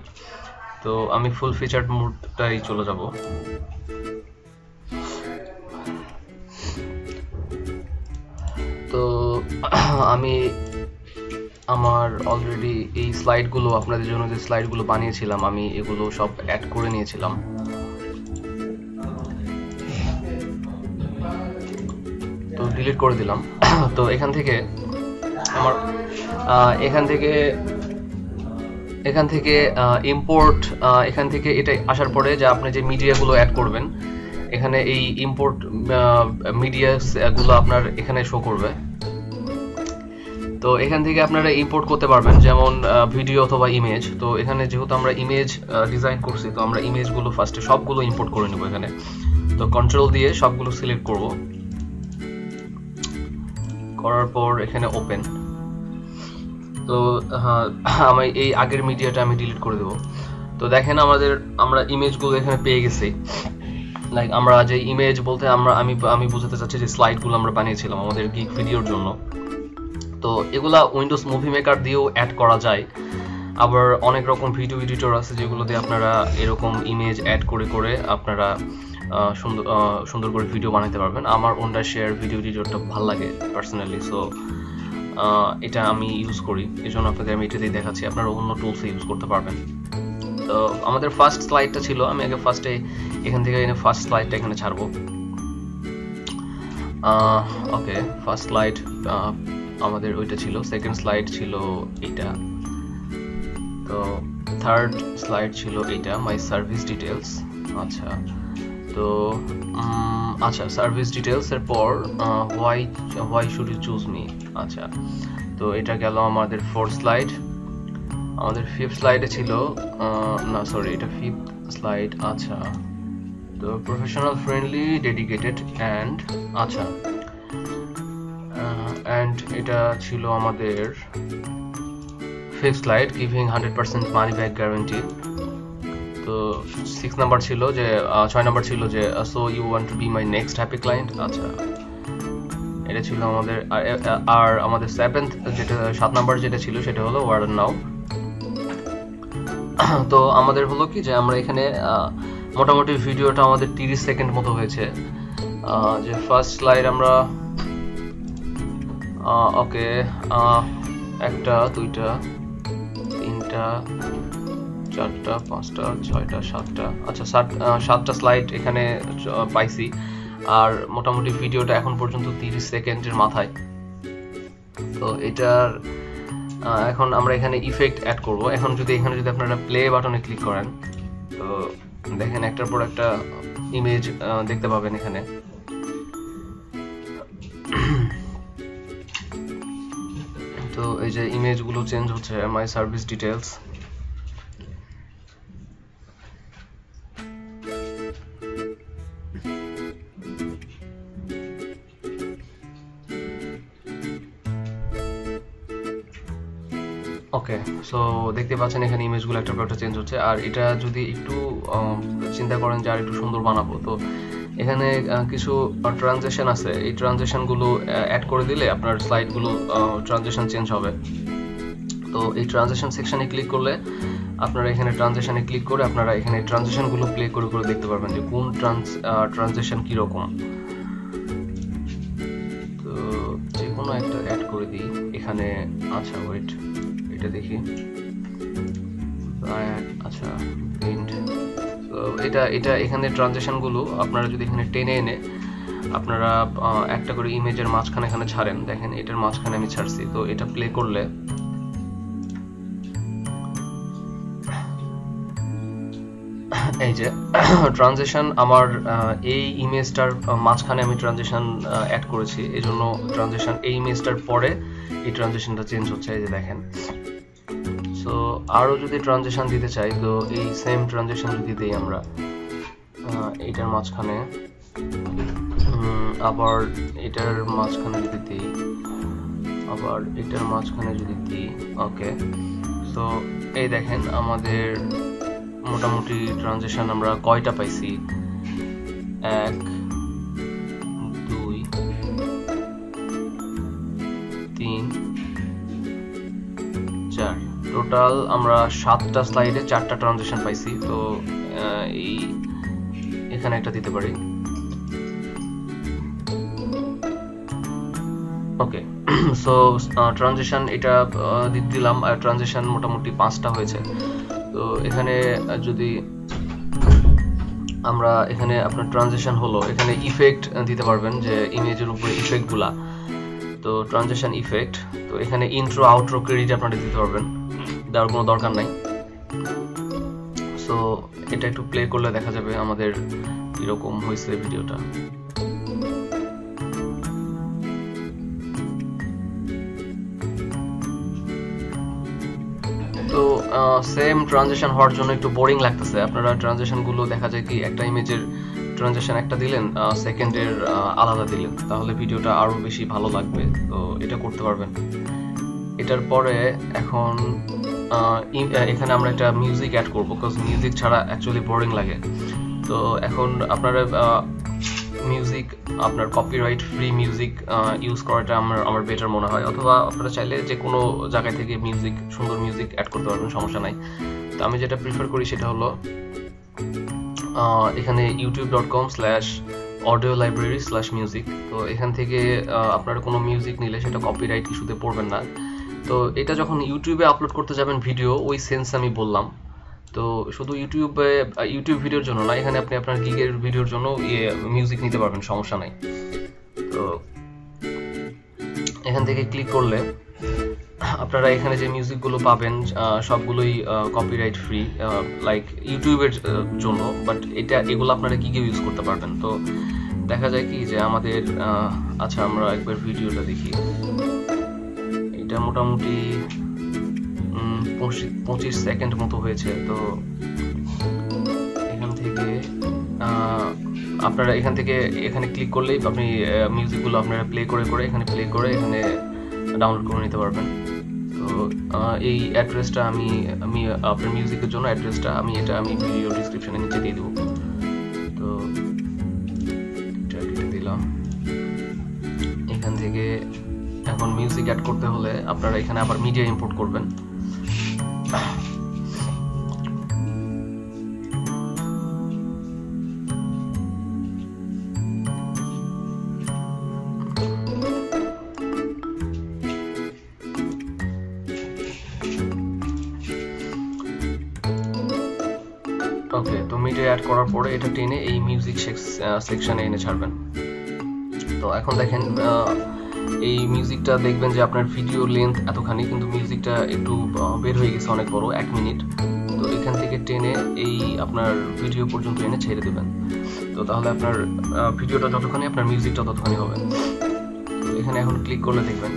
তো আমি ফুল ফিচার্ড মোডটাই চলে যাব। তো আমি আমার অলরেডি এই স্লাইডগুলো আপনাদের জন্য যে স্লাইডগুলো বানিয়েছিলাম, আমি এগুলো সব অ্যাড করে নিয়েছিলাম। তো ডিলিট করে দিলাম। তো এখান থেকে আমার এখান থেকে এখান থেকে ইম্পোর্ট এখান থেকে এটা আসার পরে যে আপনি যে মিডিয়াগুলো অ্যাড করবেন, এখানে এই ইম্পোর্ট মিডিয়াগুলো আপনার এখানে শো করবে। তো এখান থেকে আপনারা ইম্পোর্ট করতে পারবেন, যেমন ভিডিও অথবা ইমেজ তো এখানে যেহেতু আমরা ইমেজ ডিজাইন করছি, তো আমরা ইমেজগুলো ফার্স্টে সবগুলো ইম্পোর্ট করে নেব এখানে। তো কন্ট্রোল দিয়ে সবগুলো সিলেক্ট করব। করার পর এখানে ওপেন তো আমি এই আগের মিডিয়াটা আমি ডিলিট করে দেব। তো দেখেন আমাদের, আমরা ইমেজগুলো এখানে পেয়ে গেছি। লাইক আমরা যে ইমেজ বলতে আমরা, আমি আমি বোঝাতে চাচ্ছি যে স্লাইডগুলো আমরা বানিয়েছিলাম আমাদের গিক ভিডিওর জন্য। তো এগুলা উইন্ডোজ মুভি মেকার দিয়েও অ্যাড করা যায়। আবার অনেক রকম ভিডিও এডিটর আছে যেগুলো দিয়ে আপনারা এরকম ইমেজ অ্যাড করে করে আপনারা সুন্দর সুন্দর করে ভিডিও বানাতে পারবেন। আমার ওনটা শেয়ার ভিডিও এডিটরটা ভালো লাগে পার্সোনালি সো এটা আমি ইউজ করি। এই জন্য আপনাদের আমি এটাতেই দেখাচ্ছি। আপনারা অন্য টুলসে ইউজ করতে পারবেন। তো আমাদের ফার্স্ট স্লাইডটা ছিল। আমি আগে ফার্স্টে এখান থেকে এনে ফার্স্ট স্লাইডটা এখানে ছাড়বো। ওকে ফার্স্ট স্লাইড আমাদের ওইটা ছিল সেকেন্ড স্লাইড ছিল এটা তো থার্ড স্লাইড ছিল এইটা মাই সার্ভিস ডিটেলস আচ্ছা তো আচ্ছা সার্ভিস ডিটেলস এর পর why why should you choose me আচ্ছা তো এটা গেল আমাদের ফোর্থ স্লাইড আমাদের ফিফথ স্লাইডে ছিল না সরি এটা ফিফথ স্লাইড আচ্ছা। তো প্রফেশনাল ফ্রেন্ডলি ডেডিকেটেড অ্যান্ড আচ্ছা। অ্যান্ড এটা ছিল আমাদের fifth slide giving hundred percent money back guarantee তো সিক্স নাম্বার ছিল যে ছয় নাম্বার ছিল যে so you want to be my next happy client আচ্ছা। এটা ছিল আমাদের, আর আমাদের সেভেন্থ যেটা, সাত নাম্বার যেটা ছিল সেটা হলো ওয়ার্ডন নাও তো আমাদের হলো কি যে আমরা এখানে মোটামুটি ভিডিওটা আমাদের তিরিশ সেকেন্ড মতো হয়েছে। যে ফার্স্ট স্লাইড আমরা ওকে একটা, দুইটা, তিনটা, চারটা, পাঁচটা, ছয়টা, সাতটা। আচ্ছা সাত সাতটা স্লাইড এখানে পাইছি। আর মোটামুটি ভিডিওটা এখন পর্যন্ত তিরিশ সেকেন্ডের মাথায়। তো এটার এখন আমরা এখানে ইফেক্ট অ্যাড করব। এখন যদি, এখানে যদি আপনারা প্লে বাটনে ক্লিক করেন, তো দেখেন একটার পর একটা ইমেজ দেখতে পাবেন এখানে। এই যে ইমেজগুলো চেঞ্জ হচ্ছে my service details okay so দেখতে পাচ্ছেন এখানে ইমেজগুলো একটা একটা চেঞ্জ হচ্ছে। আর এটা যদি একটু চিন্তা করেন যে আর একটু সুন্দর বানাবো, তো এখানে কিছু ট্রানজেকশন আছে। এই ট্রানজেকশনগুলো অ্যাড করে দিলে আপনার স্লাইডগুলো ট্রানজেকশন চেঞ্জ হবে। তো এই ট্রানজেকশন সেকশনে ক্লিক করলে আপনারা এখানে ট্রানজেকশনে ক্লিক করে আপনারা এখানে ট্রানজেকশনগুলো প্লে করে করে দেখতে পারবেন যে কোন ট্রানজেকশন কীরকম। তো যে কোনো একটা অ্যাড করে দিই। এখানে আচ্ছা ওয়েট এটা দেখি। আচ্ছা এটা এটা এখানে ট্রানজেকশনগুলো আপনারা যদি এখানে টেনে এনে আপনারা একটা করে ইমেজের মাঝখানে এখানে ছাড়েন, দেখেন এটার মাঝখানে আমি ছাড়ছি, তো এটা প্লে করলে এই যে ট্রানজেকশন আমার এই ইমেজটার মাঝখানে আমি ট্রানজেকশন অ্যাড করেছি এই জন্য ট্রানজেকশন এই ইমেজটার পরে এই ট্রানজেকশনটা চেঞ্জ হচ্ছে, এই যে দেখেন। আরও যদি ট্রানজেকশন দিতে চাই, তো এই সেম ট্রানজেকশন যদি দিই আমরা এইটার মাঝখানে আবার এটার মাঝখানে যদি দিই, আবার এটার মাঝখানে যদি দিই ওকে সো এই দেখেন আমাদের মোটামুটি ট্রানজেকশন আমরা কয়টা পাইছি? এক টোটাল আমরা সাতটা স্লাইডে চারটা ট্রানজেকশন পাইছি, তো এই, এখানে একটা দিতে পারি। ওকে সো ট্রানজেকশন এটা দিলাম, আর ট্রানজেকশন মোটামুটি পাঁচটা হয়েছে। তো, এখানে যদি আমরা এখানে আপনার ট্রানজেকশন হলো, এখানে ইফেক্ট দিতে পারবেন যে ইমেজের উপরে ইফেক্টগুলা তো ট্রানজেকশন ইফেক্ট তো এখানে ইন্ট্রো আউট্রো ক্রেডিট আপনারা দিতে পারবেন। দেওয়ার কোনো দরকার নাই। সো এটা একটু প্লে করলে দেখা যাবে আমাদের কীরকম হয়েছে ভিডিওটা তো সেম ট্রানজেকশন হওয়ার জন্য একটু বোরিং লাগতেছে। আপনারা ট্রানজেকশনগুলো দেখা যায় কি, একটা ইমেজের ট্রানজেকশন একটা দিলেন সেকেন্ডের আলাদা দিলেন। তাহলে ভিডিওটা আরও বেশি ভালো লাগবে। তো, এটা করতে পারবেন। এটার পরে এখন এখানে আমরা একটা মিউজিক অ্যাড করব বিকজ মিউজিক ছাড়া অ্যাকচুয়ালি বোরিং লাগে। তো এখন আপনারা মিউজিক আপনার কপিরাইট ফ্রি মিউজিক ইউজ করাটা আমার আমার বেটার মনে হয়। অথবা আপনারা চাইলে যে কোনো জায়গায় থেকে মিউজিক সুন্দর মিউজিক অ্যাড করতে পারবেন, সমস্যা নাই। তো আমি যেটা প্রিফার করি সেটা হলো এখানে YouTube dot com slash audio library slash music তো এখান থেকে আপনারা কোনো মিউজিক নিলে সেটা কপিরাইট ইস্যুতে পড়বেন না। তো এটা যখন ইউটিউবে আপলোড করতে যাবেন ভিডিও ওই সেন্স আমি বললাম। তো শুধু ইউটিউবে ইউটিউব ভিডিওর জন্য না, এখানে আপনি আপনার গিগের ভিডিওর জন্য ইয়ে মিউজিক নিতে পারবেন, সমস্যা নাই। তো এখান থেকে ক্লিক করলে আপনারা এখানে যে মিউজিকগুলো পাবেন সবগুলোই কপিরাইট ফ্রি লাইক ইউটিউবের জন্য বাট এটা, এগুলো আপনারা গিগে ইউজ করতে পারবেন? তো দেখা যায় কি যে আমাদের আচ্ছা আমরা একবার ভিডিওটা দেখি। এটা মোটামুটি পঁচিশ সেকেন্ড মতো হয়েছে। তো এখান থেকে আপনারা এখান থেকে, এখানে ক্লিক করলেই আপনি মিউজিকগুলো আপনারা প্লে করে করে এখানে প্লে করে এখানে ডাউনলোড করে নিতে পারবেন। তো এই অ্যাড্রেসটা আমি আমি আপনার মিউজিকের জন্য অ্যাড্রেসটা আমি, এটা আমি ভিডিও ডিসক্রিপশনে নিচে দিয়ে দেবো। তো এটা দিলাম। এখান থেকে এখন মিউজিক অ্যাড করতে হলে আপনারা এখানে আবার মিডিয়া ইম্পোর্ট করবেন। ওকে তো মিডিয়া অ্যাড করার পরে এটা টেনে এই মিউজিক সেকশনে এনে ছাড়বেন। তো এখন দেখেন এই মিউজিকটা দেখবেন যে আপনার ভিডিও লেন্থ এতখানি, কিন্তু মিউজিকটা একটু বের হয়ে গেছে অনেক বড়, এক মিনিট তো এখান থেকে টেনে এই আপনার ভিডিও পর্যন্ত এনে ছেড়ে দেবেন। তো তাহলে আপনার ভিডিওটা যতখানি, আপনার মিউজিকটা ততখানি হবে। তো এখানে এখন ক্লিক করলে দেখবেন।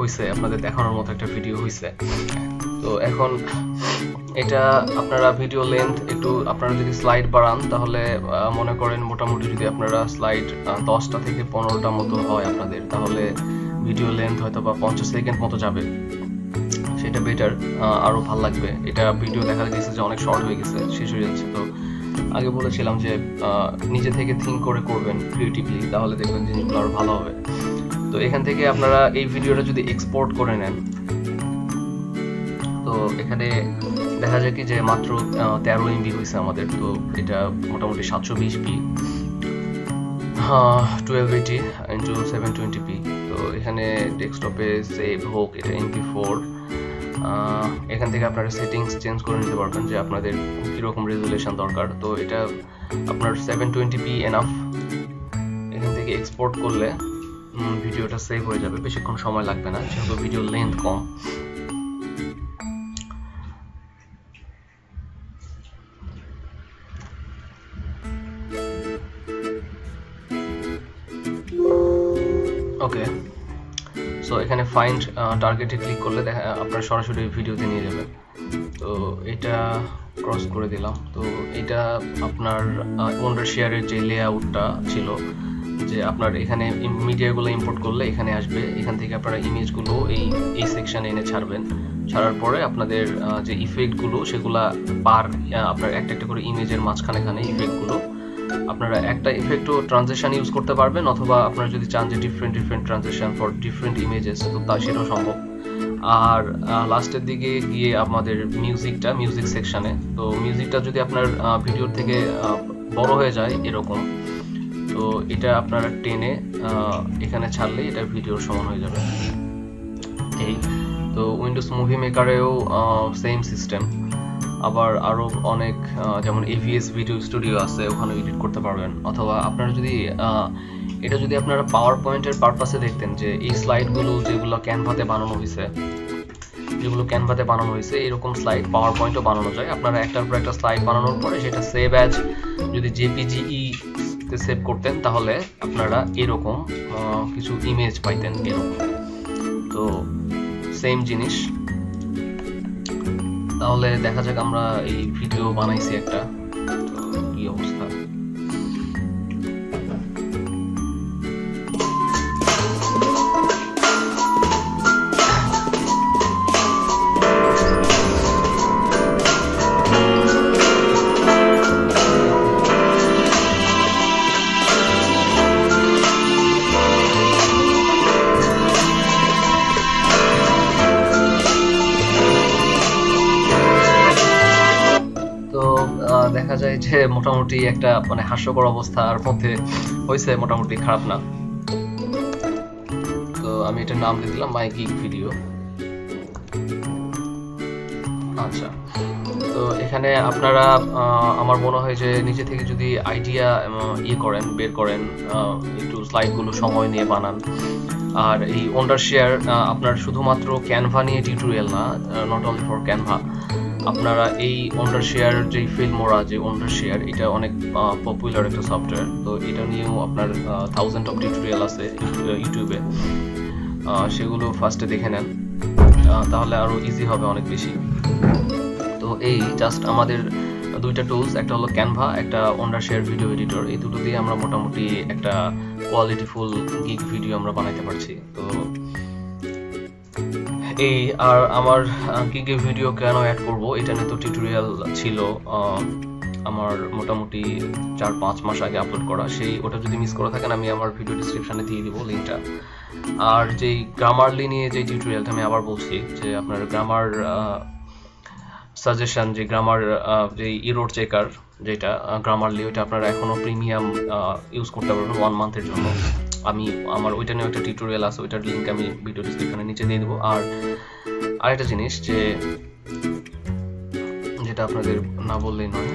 হয়েছে আপনাদের দেখানোর মতো একটা ভিডিও হয়েছে তো এখন এটা আপনারা ভিডিও লেন্থ একটু আপনারা যদি স্লাইড বাড়ান, তাহলে মনে করেন মোটামুটি যদি আপনারা স্লাইড দশটা থেকে পনেরোটা মতো হয় আপনাদের, তাহলে ভিডিও লেন্থ হয়তো বা পঞ্চাশ সেকেন্ড মতো যাবে। সেটা বেটার আরও ভালো লাগবে। এটা ভিডিও দেখা গেছে যে অনেক শর্ট হয়ে গেছে, শেষ হয়ে যাচ্ছে। তো আগে বলেছিলাম যে নিজে থেকে থিঙ্ক করে করবেন ক্রিয়েটিভলি তাহলে দেখবেন জিনিসগুলো আরও ভালো হবে। তো এখান থেকে আপনারা এই ভিডিওটা যদি এক্সপোর্ট করে নেন, তো এখানে দেখা যায় কি যে মাত্র তেরো এমবি হয়েছে আমাদের, তো এটা মোটামুটি সাতশো বিশ p twelve eighty into seven twenty p তো এখানে ডেস্কটপে সেভ হোক, এটা এমপি ফোর এখান থেকে আপনারা সেটিংস চেঞ্জ করে নিতে পারবেন যে আপনাদের কীরকম রেজুলেশন দরকার। তো এটা আপনার সেভেন টোয়েন্টি পি এনাফ এখান থেকে এক্সপোর্ট করলে ভিডিওটা সেভ হয়ে যাবে। বেশিক্ষণ সময় লাগবে না, যেহেতু ভিডিও লেন্থ কম। ওকে সো এখানে ফাইন্ড টার্গেটে ক্লিক করলে দেখা, আপনার সরাসরি ভিডিওতে নিয়ে যাবে তো, এটা ক্রস করে দিলাম। তো, এটা আপনার ওন্ডার শেয়ারের যে লেআউটটা ছিল যে আপনার এখানে মিডিয়াগুলো ইম্পোর্ট করলে এখানে আসবে, এখান থেকে আপনারা ইমেজগুলো এই এই সেকশনে এনে ছাড়বেন। ছাড়ার পরে আপনাদের যে ইফেক্টগুলো সেগুলা পার আপনার একটা একটা করে ইমেজের মাঝখানে এখানে ইফেক্টগুলো আপনারা একটা ইফেক্টও ট্রানজেকশন ইউজ করতে পারবেন, অথবা আপনারা যদি চান যে different different transaction for different images তো তা সেটাও সম্ভব। আর লাস্টের দিকে গিয়ে আমাদের মিউজিকটা মিউজিক সেকশানে তো মিউজিকটা যদি আপনার ভিডিওর থেকে বড় হয়ে যায়, এরকম। তো এটা আপনারা টেনে এখানে ছাড়লে এটা ভিডিওর সমান হয়ে যাবে। এই, তো উইন্ডোজ মুভি মেকারেও সেম সিস্টেম আবার আরও অনেক যেমন এভিএস ভিডিও স্টুডিও আছে ওখানে এডিট করতে পারবেন। অথবা আপনারা যদি এটা যদি আপনারা পাওয়ার পয়েন্টের পারপাসে দেখতেন যে এই স্লাইডগুলো যেগুলো ক্যানভাতে বানানো হয়েছে যেগুলো ক্যানভাতে বানানো হয়েছে এরকম স্লাইড পাওয়ার পয়েন্টও বানানো যায়। আপনারা একটার পর একটা স্লাইড বানানোর পরে সেটা সেভ অ্যাজ যদি জেপিজিই তে সেভ করতেন, তাহলে আপনারা এরকম কিছু ইমেজ পাইতেন এরকম। তো সেম জিনিস। তাহলে দেখা যাক আমরা এই ভিডিও বানাইছি একটা। কি অবস্থা? দেখা যায় যে মোটামুটি একটা মানে হাস্যকর অবস্থার মধ্যে হয়েছে, মোটামুটি খারাপ না। তো আমি এটার নাম দিয়ে দিলাম মাই গিগ ভিডিও আচ্ছা। তো এখানে আপনারা আমার মনে হয় যে নিজে থেকে যদি আইডিয়া ইয়ে করেন, বের করেন একটু স্লাইডগুলো সময় নিয়ে বানান। আর এই ওন্ডার শেয়ার আপনার শুধুমাত্র ক্যানভা নিয়ে টিউটোরিয়াল না নট অনলি ফর ক্যানভা আপনারা এই ওন্ডার শেয়ার যে ফিল্মোরা যে ওন্ডার শেয়ার এটা অনেক পপুলার একটা সফটওয়্যার তো এটা নিয়েও আপনার থাউজেন্ড অফ টিউটোরিয়াল আছে ইউটিউবে সেগুলো ফার্স্টে দেখে নেন। তাহলে আরও ইজি হবে অনেক বেশি। তো এই জাস্ট আমাদের দুইটা টুলস একটা হলো ক্যানভা একটা ওন্ডার শেয়ার ভিডিও এডিটর এই দুটো দিয়ে আমরা মোটামুটি একটা কোয়ালিটিফুল গিগ ভিডিও আমরা বানাইতে পারছি। তো এই আর আমার গিগে ভিডিও কেন অ্যাড করব, এটা নিয়ে তো টিউটোরিয়াল ছিল আমার মোটামুটি চার পাঁচ মাস আগে আপলোড করা। সেই, ওটা যদি মিস করে থাকেন আমি আমার ভিডিও ডিসক্রিপশনে দিয়ে দিব লিঙ্কটা আর যেই গ্রামারলি নিয়ে যে টিউটোরিয়ালটা আমি আবার বলছি, যে আপনার গ্রামার সাজেশন যে গ্রামার যে ইরোড চেকার যেটা গ্রামারলি ওইটা আপনারা এখনও প্রিমিয়াম ইউজ করতে পারবেন ওয়ান মান্থের জন্য। আমি আমার ওইটা নিয়ে একটা টিউটোরিয়াল আছে, ওইটার লিঙ্ক আমি ভিডিও ডিসক্রিপশনে নিচে দিয়ে দেবো। আর আরেকটা জিনিস যে, যেটা আপনাদের না বললেই নয়।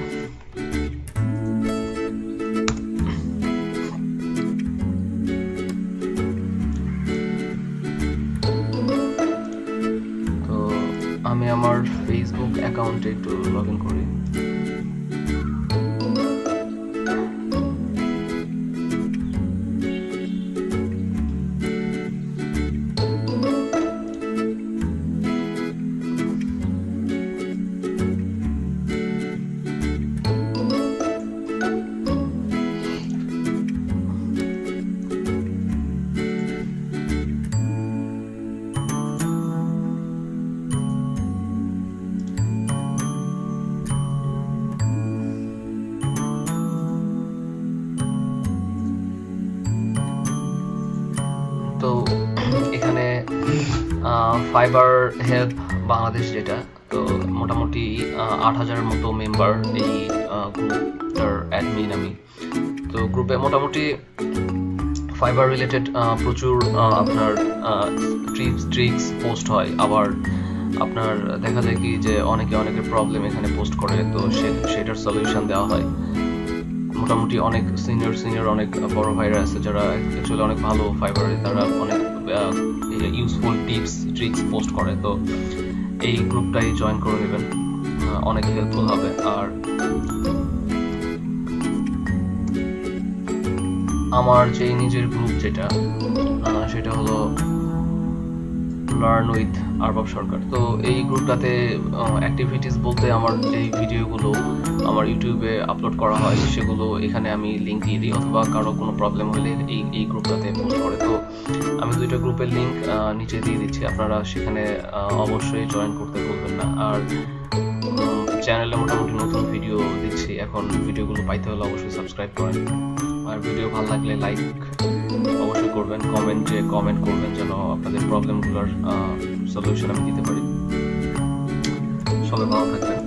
তো আমি আমার ফেসবুক অ্যাকাউন্টে একটু লগ ইন করি। হেল্প বাংলাদেশ যেটা, তো মোটামুটি আট হাজারের মতো মেম্বার এই গ্রুপটার অ্যাডমিন আমি। তো গ্রুপে মোটামুটি ফাইবার রিলেটেড প্রচুর আপনার ট্রিপস ট্রিক্স পোস্ট হয়। আবার আপনার দেখা যায় কি যে অনেকে অনেকের প্রবলেম এখানে পোস্ট করে, তো সেটার সলিউশন দেওয়া হয়। মোটামুটি অনেক সিনিয়র সিনিয়র অনেক বড় ভাইরা আছে যারা অ্যাকচুয়ালি অনেক ভালো ফাইবারে তারা অনেক ইউজফুল টিপস ট্রিক্স পোস্ট করে, তো এই গ্রুপটাই জয়েন করে নেবেন। অনেক হেল্পফুল হবে। আর আমার যে নিজের গ্রুপ যেটা সেটা হলো লার্ন উইথ আরবাব সরকার তো এই গ্রুপটাতে অ্যাক্টিভিটিস বলতে আমার যে ভিডিওগুলো আমার ইউটিউবে আপলোড করা হয়, সেগুলো এখানে আমি লিঙ্ক দিয়ে দিই, অথবা কারও কোনো প্রবলেম হলে এই এই গ্রুপটাতে পোস্ট করে। তো আমি দুইটা গ্রুপের লিঙ্ক নিচে দিয়ে দিচ্ছি। আপনারা সেখানে অবশ্যই জয়েন করতে ভুলবেন না। আর চ্যানেলে মোটামুটি নতুন ভিডিও দিচ্ছি। এখন ভিডিওগুলো পাইতে হলে অবশ্যই সাবস্ক্রাইব করেন। আর ভিডিও ভালো লাগলে লাইক অবশ্যই করবেন। কমেন্টে কমেন্ট করবেন যেন আপনাদের প্রবলেমগুলোর সলিউশন আমি দিতে পারি। সবাই ভালো থাকবেন।